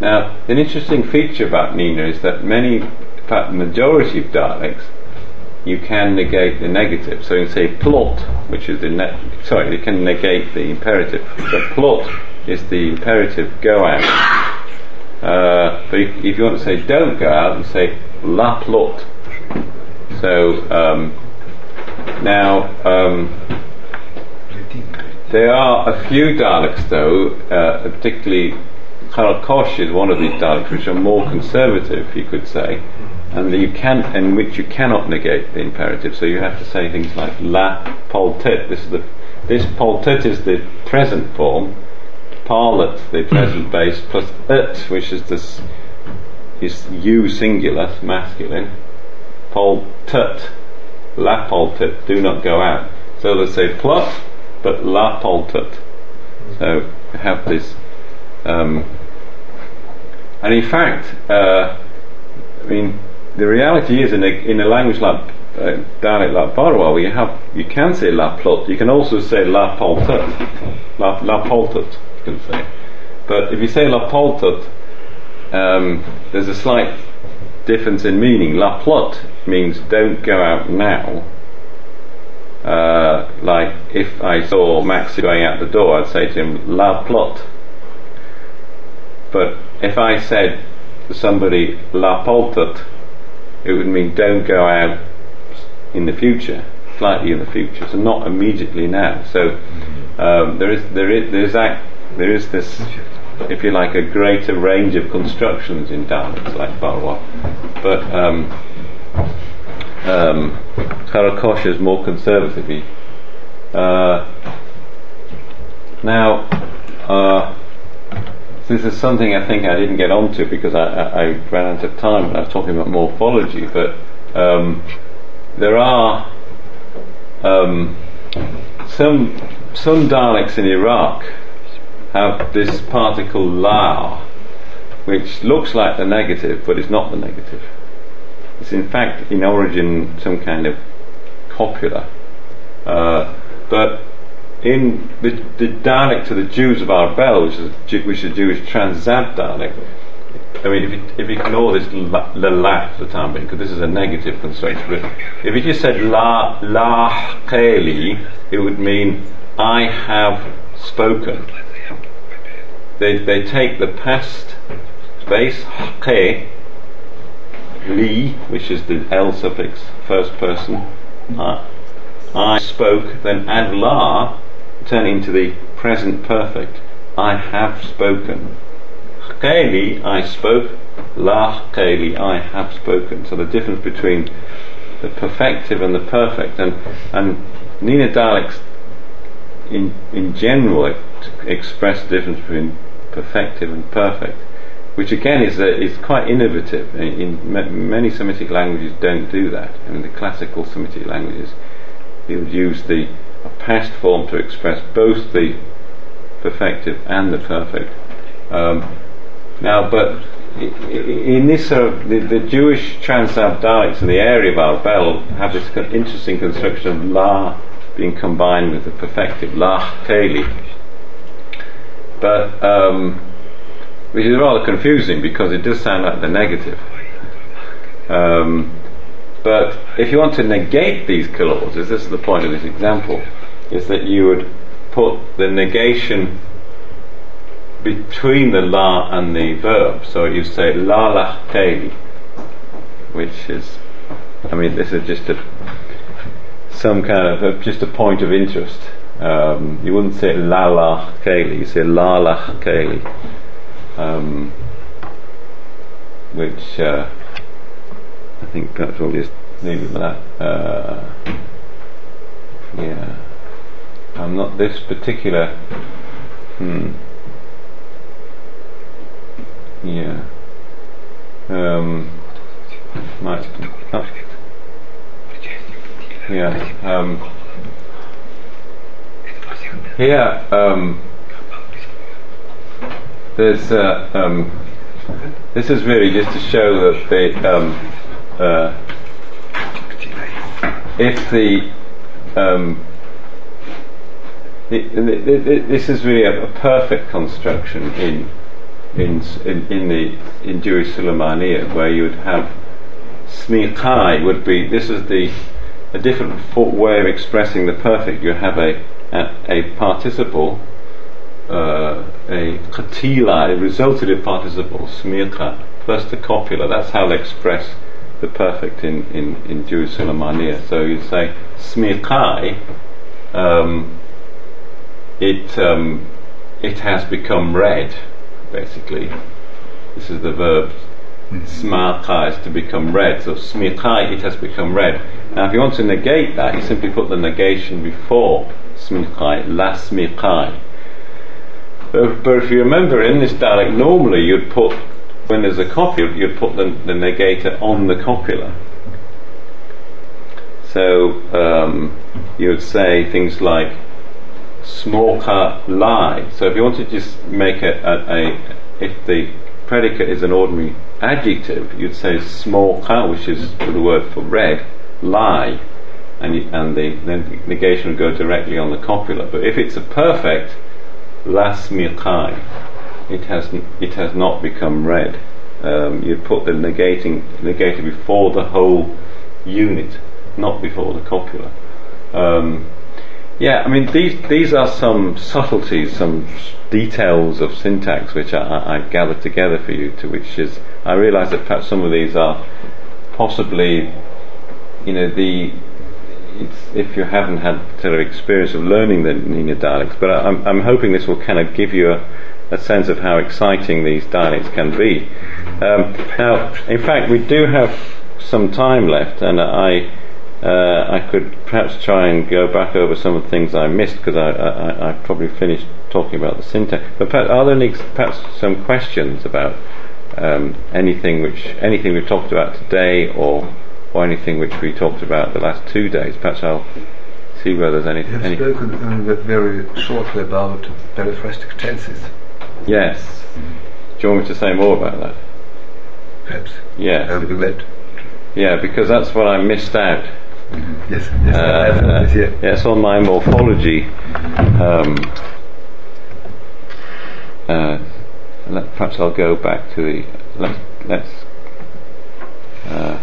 Now, an interesting feature about NENA is that many, in fact, majority of dialects, you can negate the negative. So you can say plot, which is the ne- sorry, you can negate the imperative. So plot is the imperative go out. Uh, but if, if, you want to say don't go out, you say la plot. So um, now um, there are a few dialects, though, uh, particularly Karakosh is one of these dialects which are more conservative, you could say, and you can, in which you cannot negate the imperative. So you have to say things like la poltet. This is the this poltet is the present form, parlet the present (clears throat) base plus et, which is this is you singular masculine. Poltet, la poltet. Do not go out. So let's say plot, but la poltet. So have this. Um, and in fact, uh, I mean, the reality is in a, in a language like uh, dialect like Barwar, where you have you can say la plot, you can also say la poltet, la la you can say. But if you say la poltet, um, there's a slight difference in meaning. La plot means don't go out now. Uh, like if I saw Max going out the door, I'd say to him la plot. But if I said to somebody la poltet, it would mean don't go out in the future, slightly in the future, so not immediately now. So um, there is there is there is that there is this, if you like, a greater range of constructions in dialects like Barwar, but um, um, Karakosh is more conservative. Uh, now. Uh, this is something I think I didn't get onto because I, I, I ran out of time when I was talking about morphology, but um, there are um, some some dialects in Iraq have this particle la, which looks like the negative, but it's not the negative. It's in fact in origin some kind of copula, uh, but in the, the dialect of the Jews of Arbel, which is, which is Jewish Trans-Zab dialect, I mean, if you, if you ignore this la, la, la for the time being, because this is a negative construction, but if you just said la la keli, it would mean I have spoken. They, they take the past space ke li, which is the l suffix, first person. Uh, I spoke, then add la, turn into the present perfect. I have spoken. Keli, I spoke. La keli, I have spoken. So the difference between the perfective and the perfect, and and NENA dialects in in general express the difference between perfective and perfect, which again is a, is quite innovative. In, in many Semitic languages, don't do that. I mean, the classical Semitic languages, you would use the past form to express both the perfective and the perfect. Um, now, but in this sort of the, the Jewish Trans-Zab dialects in the area of Arbel have this interesting construction of la being combined with the perfective la keli, but um, which is rather confusing because it does sound like the negative. Um, but if you want to negate these clauses, this is the point of this example, is that you would put the negation between the la and the verb. So you say la la keli, which is, I mean, this is just a some kind of a, just a point of interest. Um, you wouldn't say la la keli, you say la la keli, um, which. Uh, I think perhaps we'll just leave it that. Uh, yeah. I'm not this particular. Hmm. Yeah. Um. Might. Oh. Yeah. Um. Here. Um. There's. Uh, um. This is really just to show that the. Um, uh, if the, um, this is really a, a, perfect construction in in in, in the in Jewish Suleimaniya, where you would have smichai would be this is the a different way of expressing the perfect. You have a a, a participle, uh, a katila, a resultative participle, smirka, plus the copula. That's how they express the perfect in, in, in Jewish Suleimaniya. So you say smikai, um, it um, it has become red, basically. This is the verb smakai is to become red. So smikai, it has become red. Now, if you want to negate that, you simply put the negation before smikai, la smikai. But, if you remember, in this dialect, normally you'd put, when there's a copula, you'd put the, the negator on the copula. So um, you would say things like smoker lie. So if you want to just make a, a, a if the predicate is an ordinary adjective, you'd say smoker, which is the word for red, lie, and, you, and the, then negation would go directly on the copula. But if it's a perfect las miqai, it has it has not become red. Um, you'd put the negating negator before the whole unit, not before the copula. Um, yeah, I mean these these are some subtleties, some details of syntax which I, I gathered together for you. To which is I realise that perhaps some of these are possibly, you know, the if you haven't had sort of experience of learning the NENA dialects, but I'm, I'm hoping this will kind of give you a, a sense of how exciting these dialects can be. Um, now, in fact, we do have some time left, and I uh, I could perhaps try and go back over some of the things I missed because I, I, I probably finished talking about the syntax. But perhaps, are there any, perhaps some questions about um, anything which anything we've talked about today, or or anything which we talked about the last two days? Perhaps I'll see whether there's any. You have any spoken very shortly about periphrastic tenses. yes. Do you want me to say more about that? Perhaps Yeah. I'll be glad. Yeah, because that's what I missed out. Yes, yes, I Uh, this yes, on my morphology. Um, uh, let, perhaps I'll go back to the. Let, let's. Uh, uh,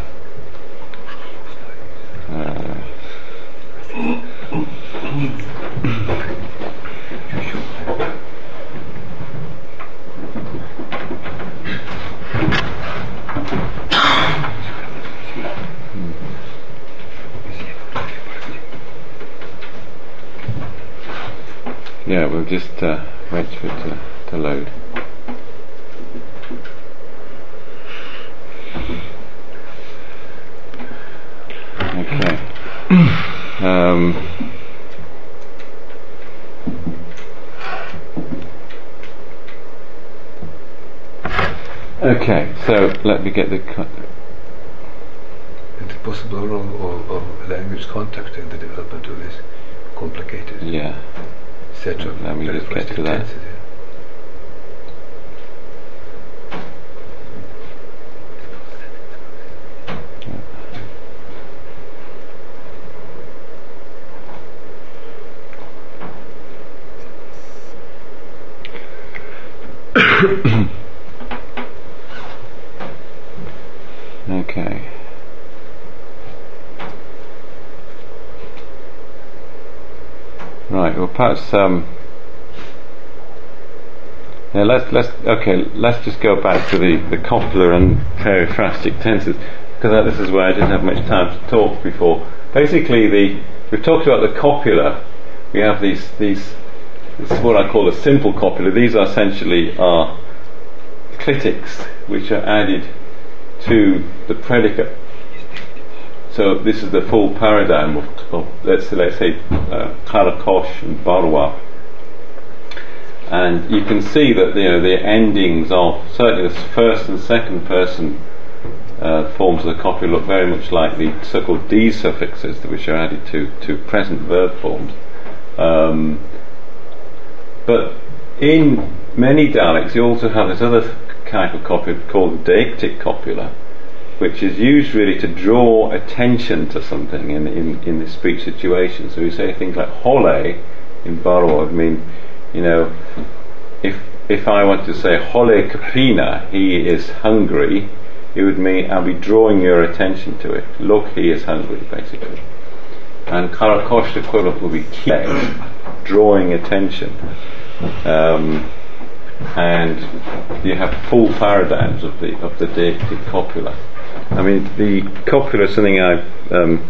yeah, we'll just uh, wait for it to, to load. Okay. um, okay, so let me get the. Co- And the possible role of, of language contact in the development of this complicated yeah. Of Let me get to that. tenses. yeah. Okay. Right. Well, perhaps. Um, yeah. Let's let's okay. Let's just go back to the the copular and periphrastic tenses because this is where I didn't have much time to talk before. Basically, the we've talked about the copula. We have these these. This is what I call a simple copula. These are essentially are clitics which are added to the predicate. So this is the full paradigm of, of let's let's say uh, Karakosh and Barwar. And you can see that you know the endings of certainly the first and second person uh, forms of the copy look very much like the so-called D suffixes which are added to, to present verb forms. Um, but in many dialects, you also have this other type of copula called deictic copula, which is used really to draw attention to something in, in, in the speech situation. So we say things like hole in Barwar would mean, you know, if if I want to say hole kapina, he is hungry, it would mean I'll be drawing your attention to it. Look, he is hungry, basically. And karakosh, the equivalent will be kile, drawing attention. Um, and you have full paradigms of the of the deictic copula. I mean, the copula is something I um,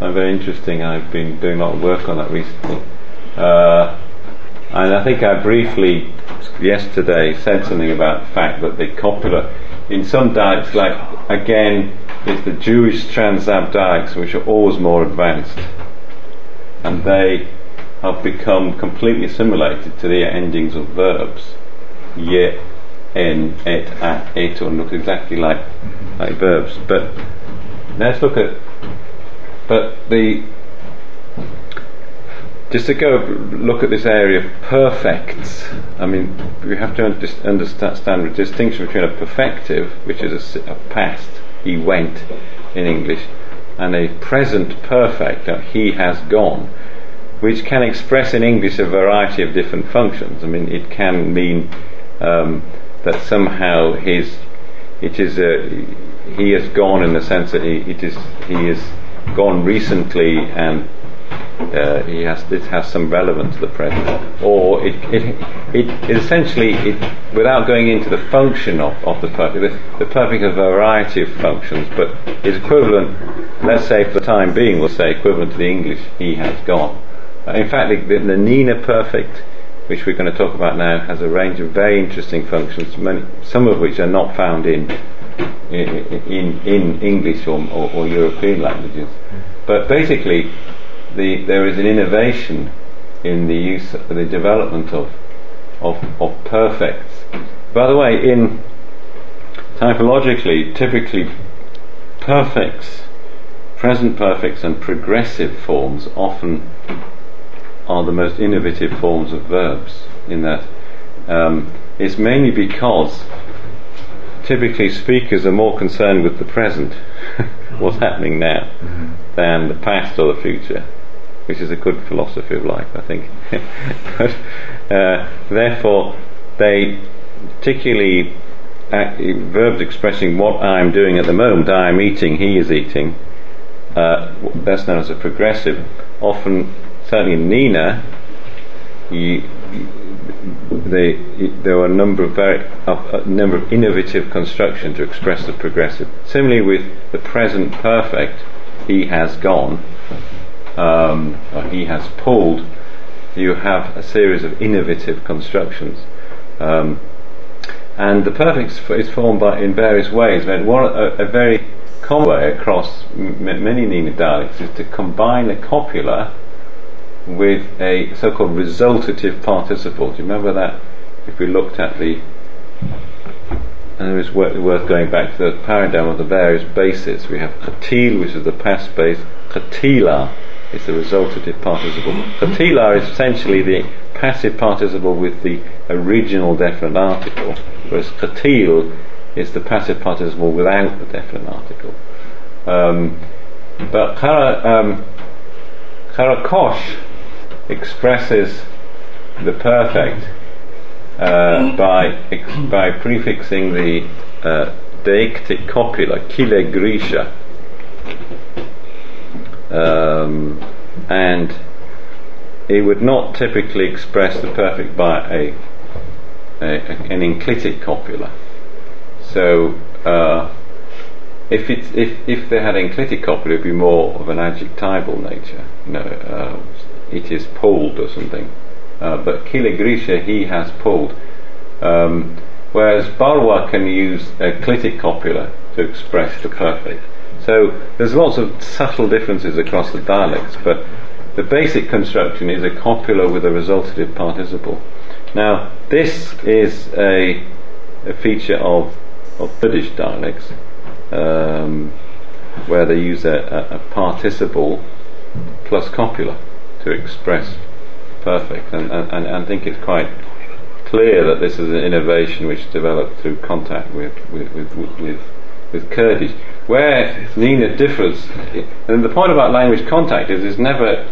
I'm very interesting. I've been doing a lot of work on that recently, uh, and I think I briefly yesterday said something about the fact that the copula, in some dialects, like again, it's the Jewish Trans-Zab dialects which are always more advanced, and they have become completely assimilated to the endings of verbs. Ye, en, et, at, et, or look exactly like like verbs. But let's look at. But the just to go look at this area of perfects, I mean, we have to understand the distinction between a perfective, which is a, a, past, he went in English, and a present perfect, he has gone, which can express in English a variety of different functions. I mean, it can mean um, that somehow his, it is a, he has gone in the sense that he, it is, he has gone recently and uh, he has this has some relevance to the present, or it it, it, it essentially it, without going into the function of, of the perfect, the, the perfect a variety of functions, but is equivalent. Let's say for the time being, we'll say equivalent to the English he has gone. Uh, in fact, the, the, NENA perfect, which we're going to talk about now, has a range of very interesting functions, many, some of which are not found in in, in, English or, or, or European languages. But basically, the, there is an innovation in the use, the development of, of, of perfects. By the way, in typologically, typically perfects, present perfects, and progressive forms often are the most innovative forms of verbs. In that, um, it's mainly because typically speakers are more concerned with the present, (laughs) what's happening now, mm-hmm. than the past or the future which is a good philosophy of life, I think. (laughs) but uh, therefore, they particularly uh, verbs expressing what I am doing at the moment. I am eating. He is eating. Uh, that's known as a progressive. Often, certainly in NENA, you, they, there are a number of very a number of innovative constructions to express the progressive. Similarly, with the present perfect, he has gone um, he has pulled, you have a series of innovative constructions. Um, and the perfect is formed by, in various ways. One, a, a very common way across m- many NENA dialects is to combine a copula with a so-called resultative participle. Do you remember that? If we looked at the, and it was worth, worth going back to the paradigm of the various bases. We have katil, which is the past base, katila, is the resultative participle. Katila is essentially the passive participle with the original definite article, whereas katil is the passive participle without the definite article. Um, but kara, um, karakosh expresses the perfect uh, by ex- by prefixing the uh, deictic copula, kile grisha, um, and it would not typically express the perfect by a, a, an enclitic copula. So uh, if it's if if they had enclitic copula, it'd be more of an adjectival nature. You know, uh, it is pulled or something. Uh, but Kile Grisha, he has pulled. Um, whereas Barwar can use a clitic copula to express the perfect. So there's lots of subtle differences across the dialects, but the basic construction is a copula with a resultative participle. Now, this is a, a feature of, of Kurdish dialects, um, where they use a, a, a, participle plus copula to express perfect, and, and, and I think it's quite clear that this is an innovation which developed through contact with, with, with, with with Kurdish. Where NENA differs, and the point about language contact is it's never,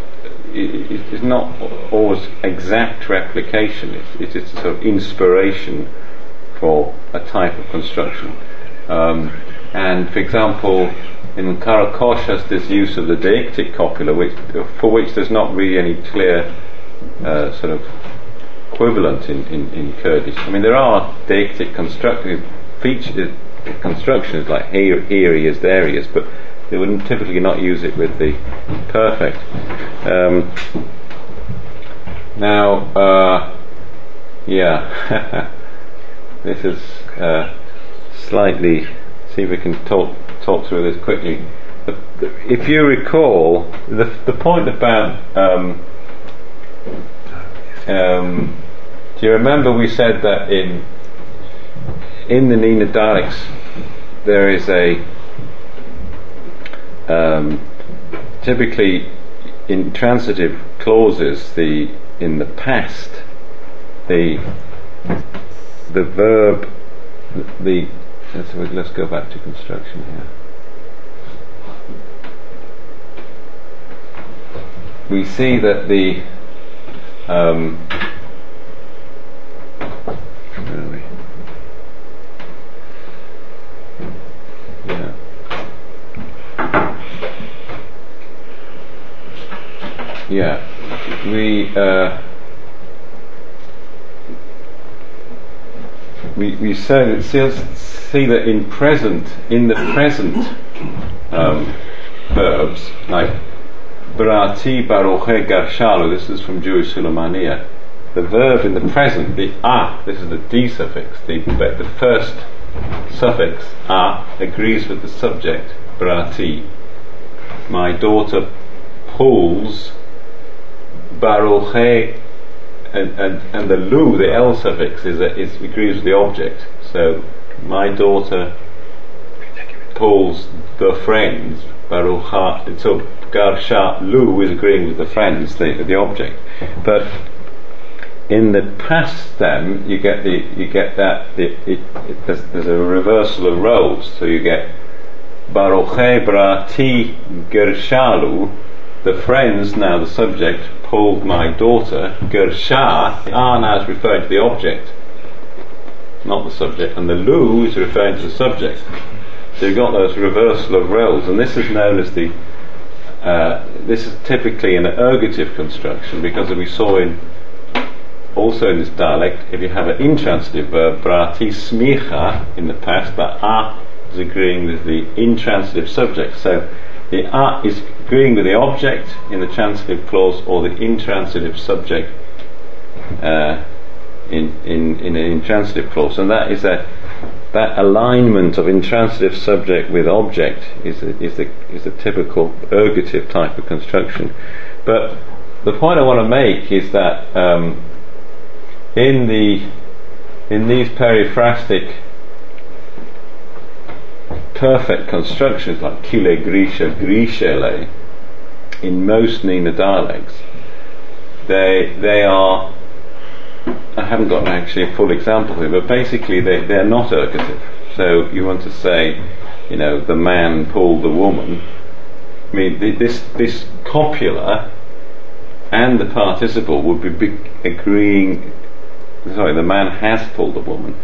it's not always exact replication, it's, it's a sort of inspiration for a type of construction. Um, and for example, in Karakosh has this use of the deictic copula, which, for which there's not really any clear uh, sort of equivalent in, in, in Kurdish. I mean, there are deictic constructive features, constructions like here, here he is, there he is, but they would typically not use it with the perfect. Um, now, uh, Yeah. (laughs) this is uh, slightly. See if we can talk talk through this quickly. If you recall, the the point about um, um, do you remember we said that in in the NENA dialects there is a um, typically intransitive clauses the in the past the the verb the let's, let's go back to construction here we see that the um, we? Yeah. Yeah, we uh, we we say see, see that in present in the present um, verbs like Barati Baruche Garshalu, this is from Jewish Sulamania. The verb in the present, the a, this is the d suffix, the, the first suffix a agrees with the subject, Barati. My daughter pulls Baruche and, and, and the lu, the l suffix, is, a, is agrees with the object. So my daughter calls the friends, Barucha, so Garsha Lu is agreeing with the friends, the, the object. But in the past then you get the you get that the, it, it, there's, there's, a reversal of roles. So you get Baruche Brati Gershalu, the friends now the subject pulled my daughter, Gersha are now is referring to the object, not the subject, and the Lu is referring to the subject. So you've got those reversal of roles, and this is known as the uh, this is typically an ergative construction because we saw in also in this dialect, if you have an intransitive verb, brati smicha, in the past, that a is agreeing with the intransitive subject. So the a is agreeing with the object in the transitive clause or the intransitive subject uh, in, in, in an intransitive clause. And that is that that alignment of intransitive subject with object is a, is the is a typical ergative type of construction. But the point I want to make is that um, in the in these periphrastic perfect constructions like kile grisha grishele in most NENA dialects they they are I haven't got actually a full example here, but basically they, they're not ergative. So you want to say, you know, the man pulled the woman. I mean, this this copula and the participle would be, be agreeing. Sorry, the man has pulled the woman.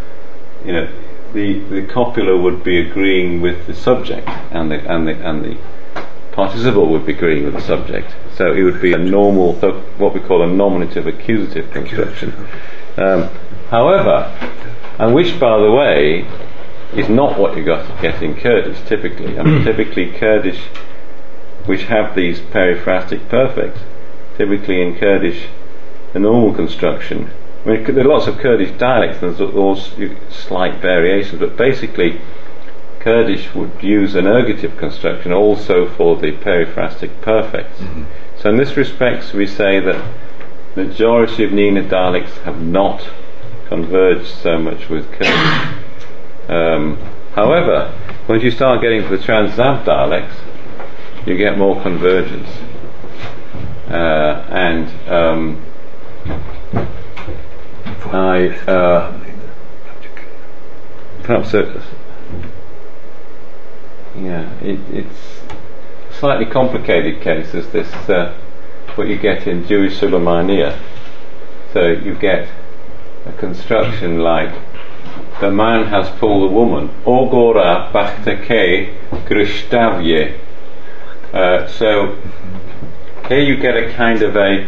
You know, the the copula would be agreeing with the subject, and the and the and the participle would be agreeing with the subject. So it would be a normal, what we call a nominative accusative construction. Um, however, and which, by the way, is not what you got get in Kurdish typically. I mean, typically Kurdish, which have these periphrastic perfects, typically in Kurdish, the normal construction. I mean, there are lots of Kurdish dialects, and there's all slight variations, but basically Kurdish would use an ergative construction also for the periphrastic perfects. Mm-hmm. So in this respect, we say that the majority of NENA dialects have not converged so much with Kurdish. (coughs) Um, however, once you start getting to the Trans-Zab dialects, you get more convergence. Uh, and um, I uh, perhaps a, yeah, it, it's a slightly complicated case as this uh, what you get in Jewish Sulamania. So you get a construction like the man has pulled the woman. Ogora bachtake grishtabye. Uh, so here you get a kind of a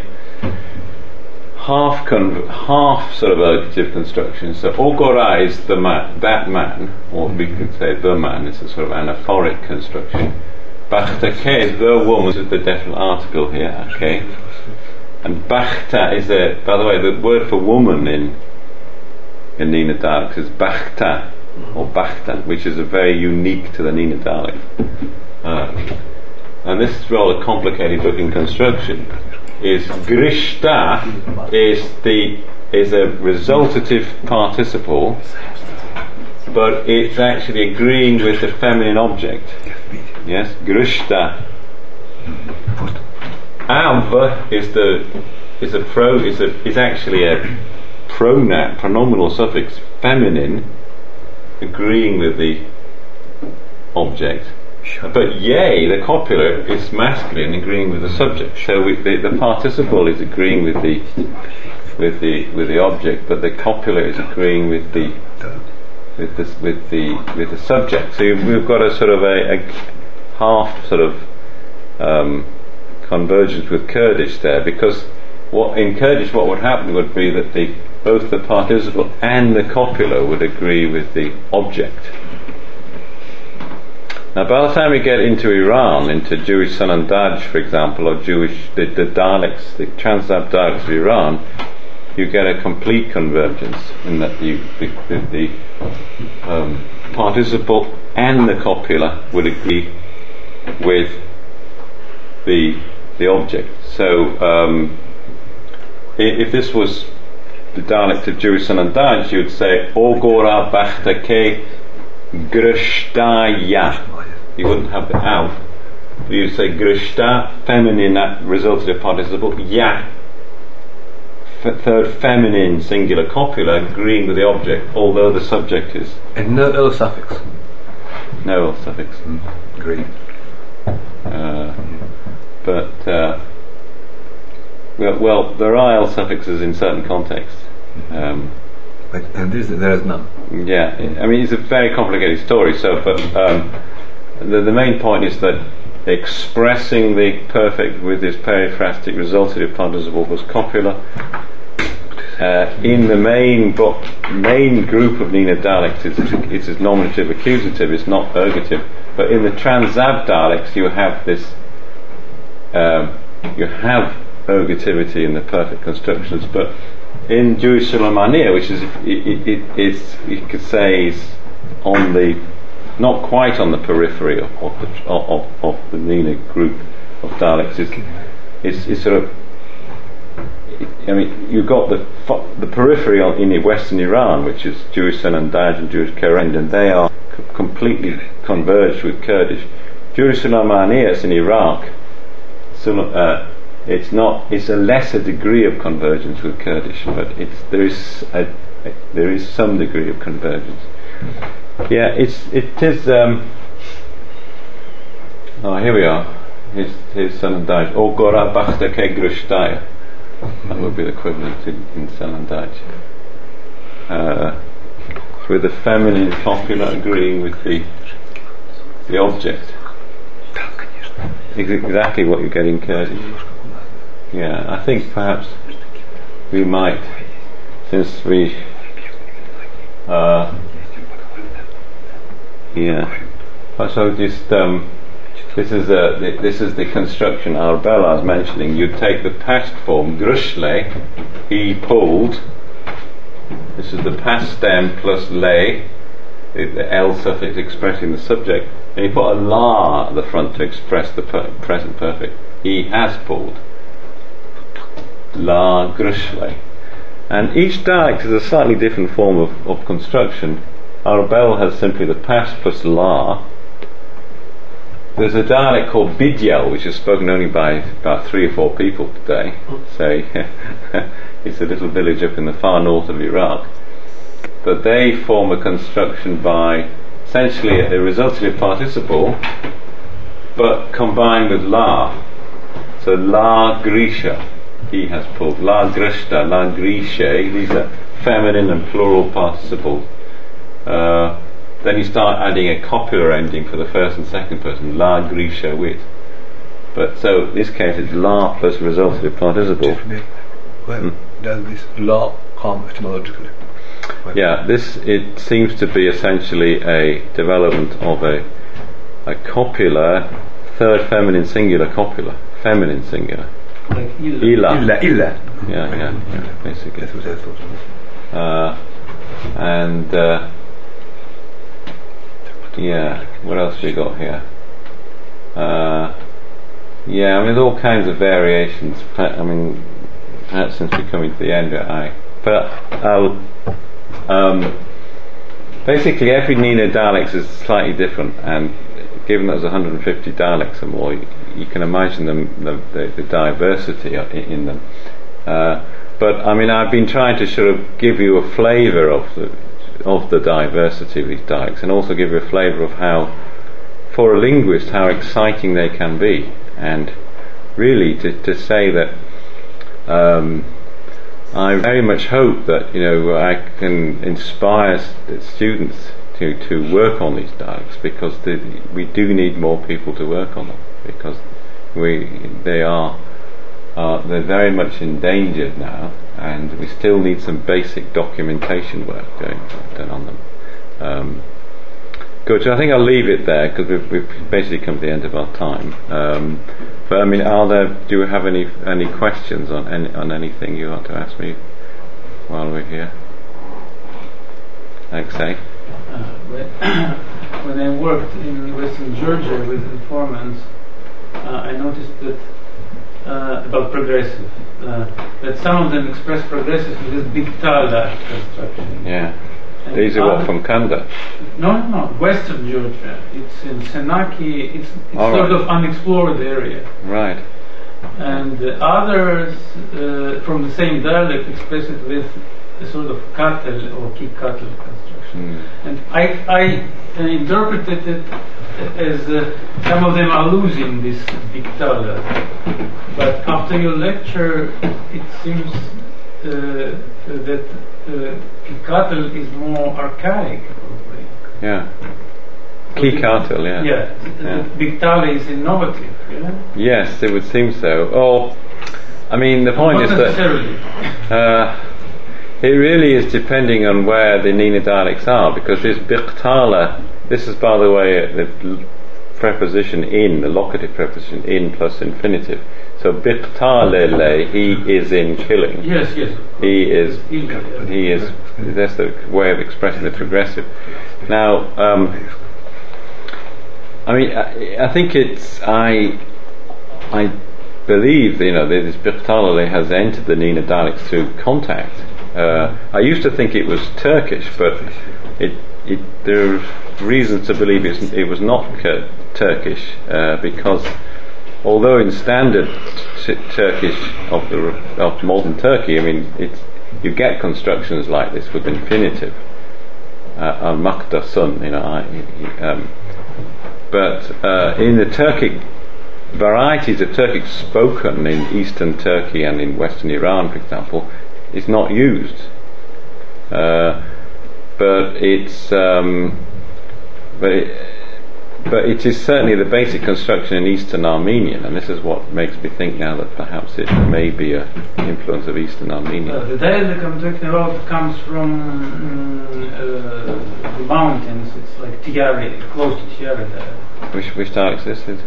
half con- half sort of ergative construction. So Ogora is the man, that man, or we could say the man, it's a sort of anaphoric construction. Bachtake is the woman, is the definite article here, okay? And Bachta is a, by the way, the word for woman in in NENA dialects is Bachta or Bachta, which is a very unique to the NENA dialect. Uh, and this is rather complicated book in construction. Is Grishta is the is a resultative participle, but it's actually agreeing with the feminine object. Yes, Grishta. Av is the is a pro is a is actually a pronoun pronominal suffix feminine agreeing with the object. But yea, the copula is masculine agreeing with the subject. So we, the, the participle is agreeing with the with the with the object, but the copula is agreeing with the with the with the with the subject. So we've got a sort of a, a half sort of um, convergence with Kurdish there, because what in Kurdish what would happen would be that the both the participle and the copula would agree with the object. Now, by the time we get into Iran, into Jewish Sanandaj, for example, or Jewish the, the dialects, the Trans-Zab dialects of Iran, you get a complete convergence in that the, the, the um, participle and the copula would agree with the the object. So, um, if this was the dialect of Jewish Sanandaj, you would say Ogora Bachtake Grushtaya. You wouldn't have the out. You'd say Grushta, feminine, that resultative participle, Ya. F- third feminine singular copula agreeing with the object, although the subject is And no ill suffix. no ill suffix. Great. Uh, but uh, well, well, there are ill suffixes in certain contexts. Um, But, and this, there is none. Yeah, I mean it's a very complicated story. So, but um, the the main point is that expressing the perfect with this periphrastic resultative participle was copula. Uh, in the main bo- main group of NENA dialects, it's, it's nominative accusative, it's not ergative. But in the Trans-Zab dialects, you have this, um, you have ergativity in the perfect constructions, but in Jewish Suleimaniya, which is it, it, it, you could say is on the not quite on the periphery of, of the of, of the NENA group of dialects, it's, it's, it's sort of I mean, you've got the the periphery in Western Iran, which is Jewish Sanandaj and Jewish Karend, and they are c- completely converged with Kurdish. Jewish Sulamaniyas in Iraq, uh, it's not. It's a lesser degree of convergence with Kurdish, but it's there is a- there is some degree of convergence. Yeah, it's it is. Um, oh, here we are. Here's, here's Sanandaj. O Gora Bakhta Ke. That would be the equivalent in, in Sanandaj. Uh, with the feminine popular agreeing with the the object. Ex- Exactly what you get in Kurdish. Yeah, I think perhaps we might, since we, uh, yeah. Uh, So just um, this is a th- this is the construction Arbella is mentioning. You take the past form grushle, he pulled. This is the past stem plus lay, the, the L suffix expressing the subject, and you put a la at the front to express the per- present perfect. He has pulled. La grushle. And each dialect is a slightly different form of, of construction. Arbel has simply the past plus la. There's a dialect called Bidyal, which is spoken only by about three or four people today. So (laughs) it's a little village up in the far north of Iraq. But they form a construction by essentially a resultative participle, but combined with la. So la grisha, he has pulled. La grishta, la grishe, these are feminine and plural participles. Uh, then you start adding a copular ending for the first and second person, la grisha wit. But so in this case it's la plus resultative participle. Tiffany, well, does this law come etymologically? Well, Yeah, this it seems to be essentially a development of a a copula, third feminine singular copula, feminine singular. Like illa. Ila. Illa, illa. Yeah, yeah, yeah, basically. That's what I thought. Uh, and uh, yeah, what else we got here? Uh, yeah, I mean, there's all kinds of variations. I mean, perhaps since we're coming to the end, I but I'll um, basically every NENA dialects is slightly different, and given that there's 150 dialects or more, you, you can imagine them, the, the, the diversity in them. Uh, but I mean, I've been trying to sort of give you a flavour of the of the diversity of these dialects, and also give you a flavour of how, for a linguist, how exciting they can be, and really to, to say that. Um, I very much hope that you know I can inspire students to, to work on these dialects because the, we do need more people to work on them because we they are uh, they're very much endangered now and we still need some basic documentation work doing, done on them. Um, Good. So I think I'll leave it there because we've, we've basically come to the end of our time. Um, but I mean, are there? Do you have any any questions on any, on anything you want to ask me while we're here? Alexei? Uh, when (coughs) when I worked in Western Georgia with informants, uh, I noticed that uh, about progressive, uh, that some of them express progressive with this big tala construction. Yeah. And These are what from Kanda. No, no, no, Western Georgia. It's in Senaki. It's, it's All sort right. of unexplored area. Right. And the others uh, from the same dialect express it with a sort of cattle or kick cattle construction. Mm. And I, I uh, interpreted it as uh, some of them are losing this big tala. But after your lecture, it seems uh, that uh, Kikatl is more archaic. Probably. Yeah. Kikatel, yeah. Yeah, Yeah. Is innovative. Yeah? Yes, it would seem so. Or, I mean, the point Not is that necessarily. uh, it really is depending on where the NENA dialects are, because this Biqtala, this is, by the way, the preposition in, the locative preposition in plus infinitive. So Biqtalele, he is in killing. Yes, yes. He is he is that's the way of expressing the progressive. Now, um, I mean, I, I think it's I I believe you know that this Birtalale has entered the NENA dialects through contact. Uh, I used to think it was Turkish, but it, it there's reasons to believe it was not Kur- Turkish uh, because although in standard t- Turkish of the of modern Turkey, I mean it's you get constructions like this with infinitive. Uh, al makda sun, you know. I, um, but uh, in the Turkic varieties of Turkic spoken in eastern Turkey and in western Iran, for example, is not used. Uh, but it's um, but it, but it is certainly the basic construction in Eastern Armenian, and this is what makes me think now that perhaps it may be an influence of Eastern Uh, Armenian. the dialect I'm talking about comes from uh, the mountains. It's like Tiari, close to Tiari. dialect. Which which dialect is this?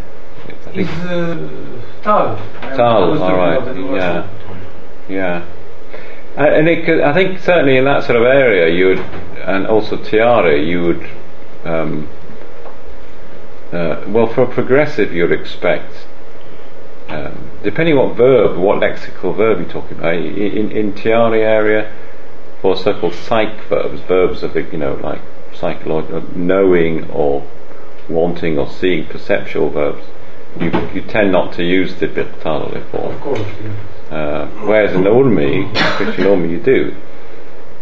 It's uh, Tal. Tal, all right, about it was- yeah, yeah. Uh, and it I think certainly in that sort of area, you would, and also Tiari, you would, um, uh, well, for a progressive, you'd expect, um, depending what verb, what lexical verb you're talking about. In, in, Tiari area, for so-called psych verbs, verbs of you know, like psychological, knowing or wanting or seeing, perceptual verbs, you, you tend not to use the Birtale form. Of course. Yeah. Uh, whereas in Urmi, Christian Urmi, you do.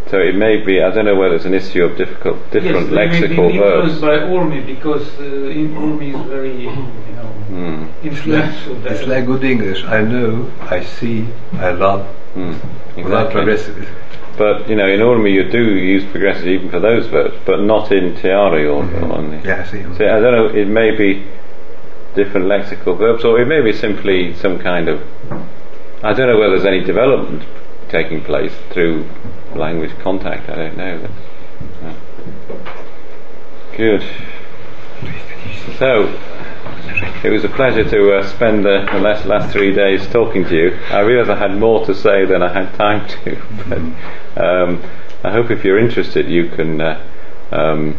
So it may be, I don't know whether it's an issue of difficult, different yes, they may be lexical influenced verbs. by Urmi because uh, in Urmi is very, you know, Mm, It's like, it's like good English. I know, I see, I love, mm, without exactly. progressive. But you know, in Urmi, you do use progressive even for those verbs, but not in Tiari or, or on the. Yeah, I see. So I don't know. It may be different lexical verbs, or it may be simply some kind of. I don't know whether there's any development taking place through language contact. I don't know. Uh, good. So it was a pleasure to uh, spend the, the last last three days talking to you. I realise I had more to say than I had time to. (laughs) But, um, I hope if you're interested, you can uh, um,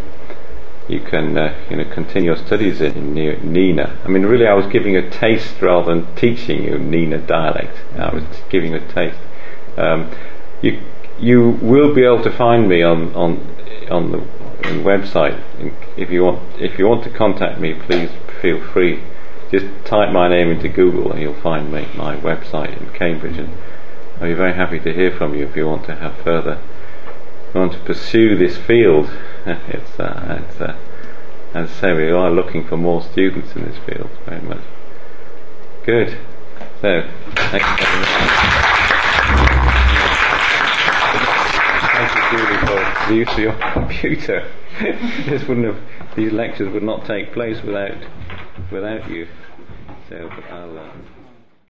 you can uh, you know continue your studies in NENA. I mean, really, I was giving a taste rather than teaching you NENA dialect. I was giving a taste. Um, you you will be able to find me on on on the, website. If you want if you want to contact me, please feel free. Just type my name into Google and you'll find me, my website in Cambridge. And I'll be very happy to hear from you if you want to have further, want to pursue this field. (laughs) it's, uh, it's uh, as I say, we are looking for more students in this field very much. Good. So, thank you very much. Thank you, Julie, for the use of your (laughs) computer. (laughs) this wouldn't have, these lectures would not take place without, without you. So, I'll. Uh,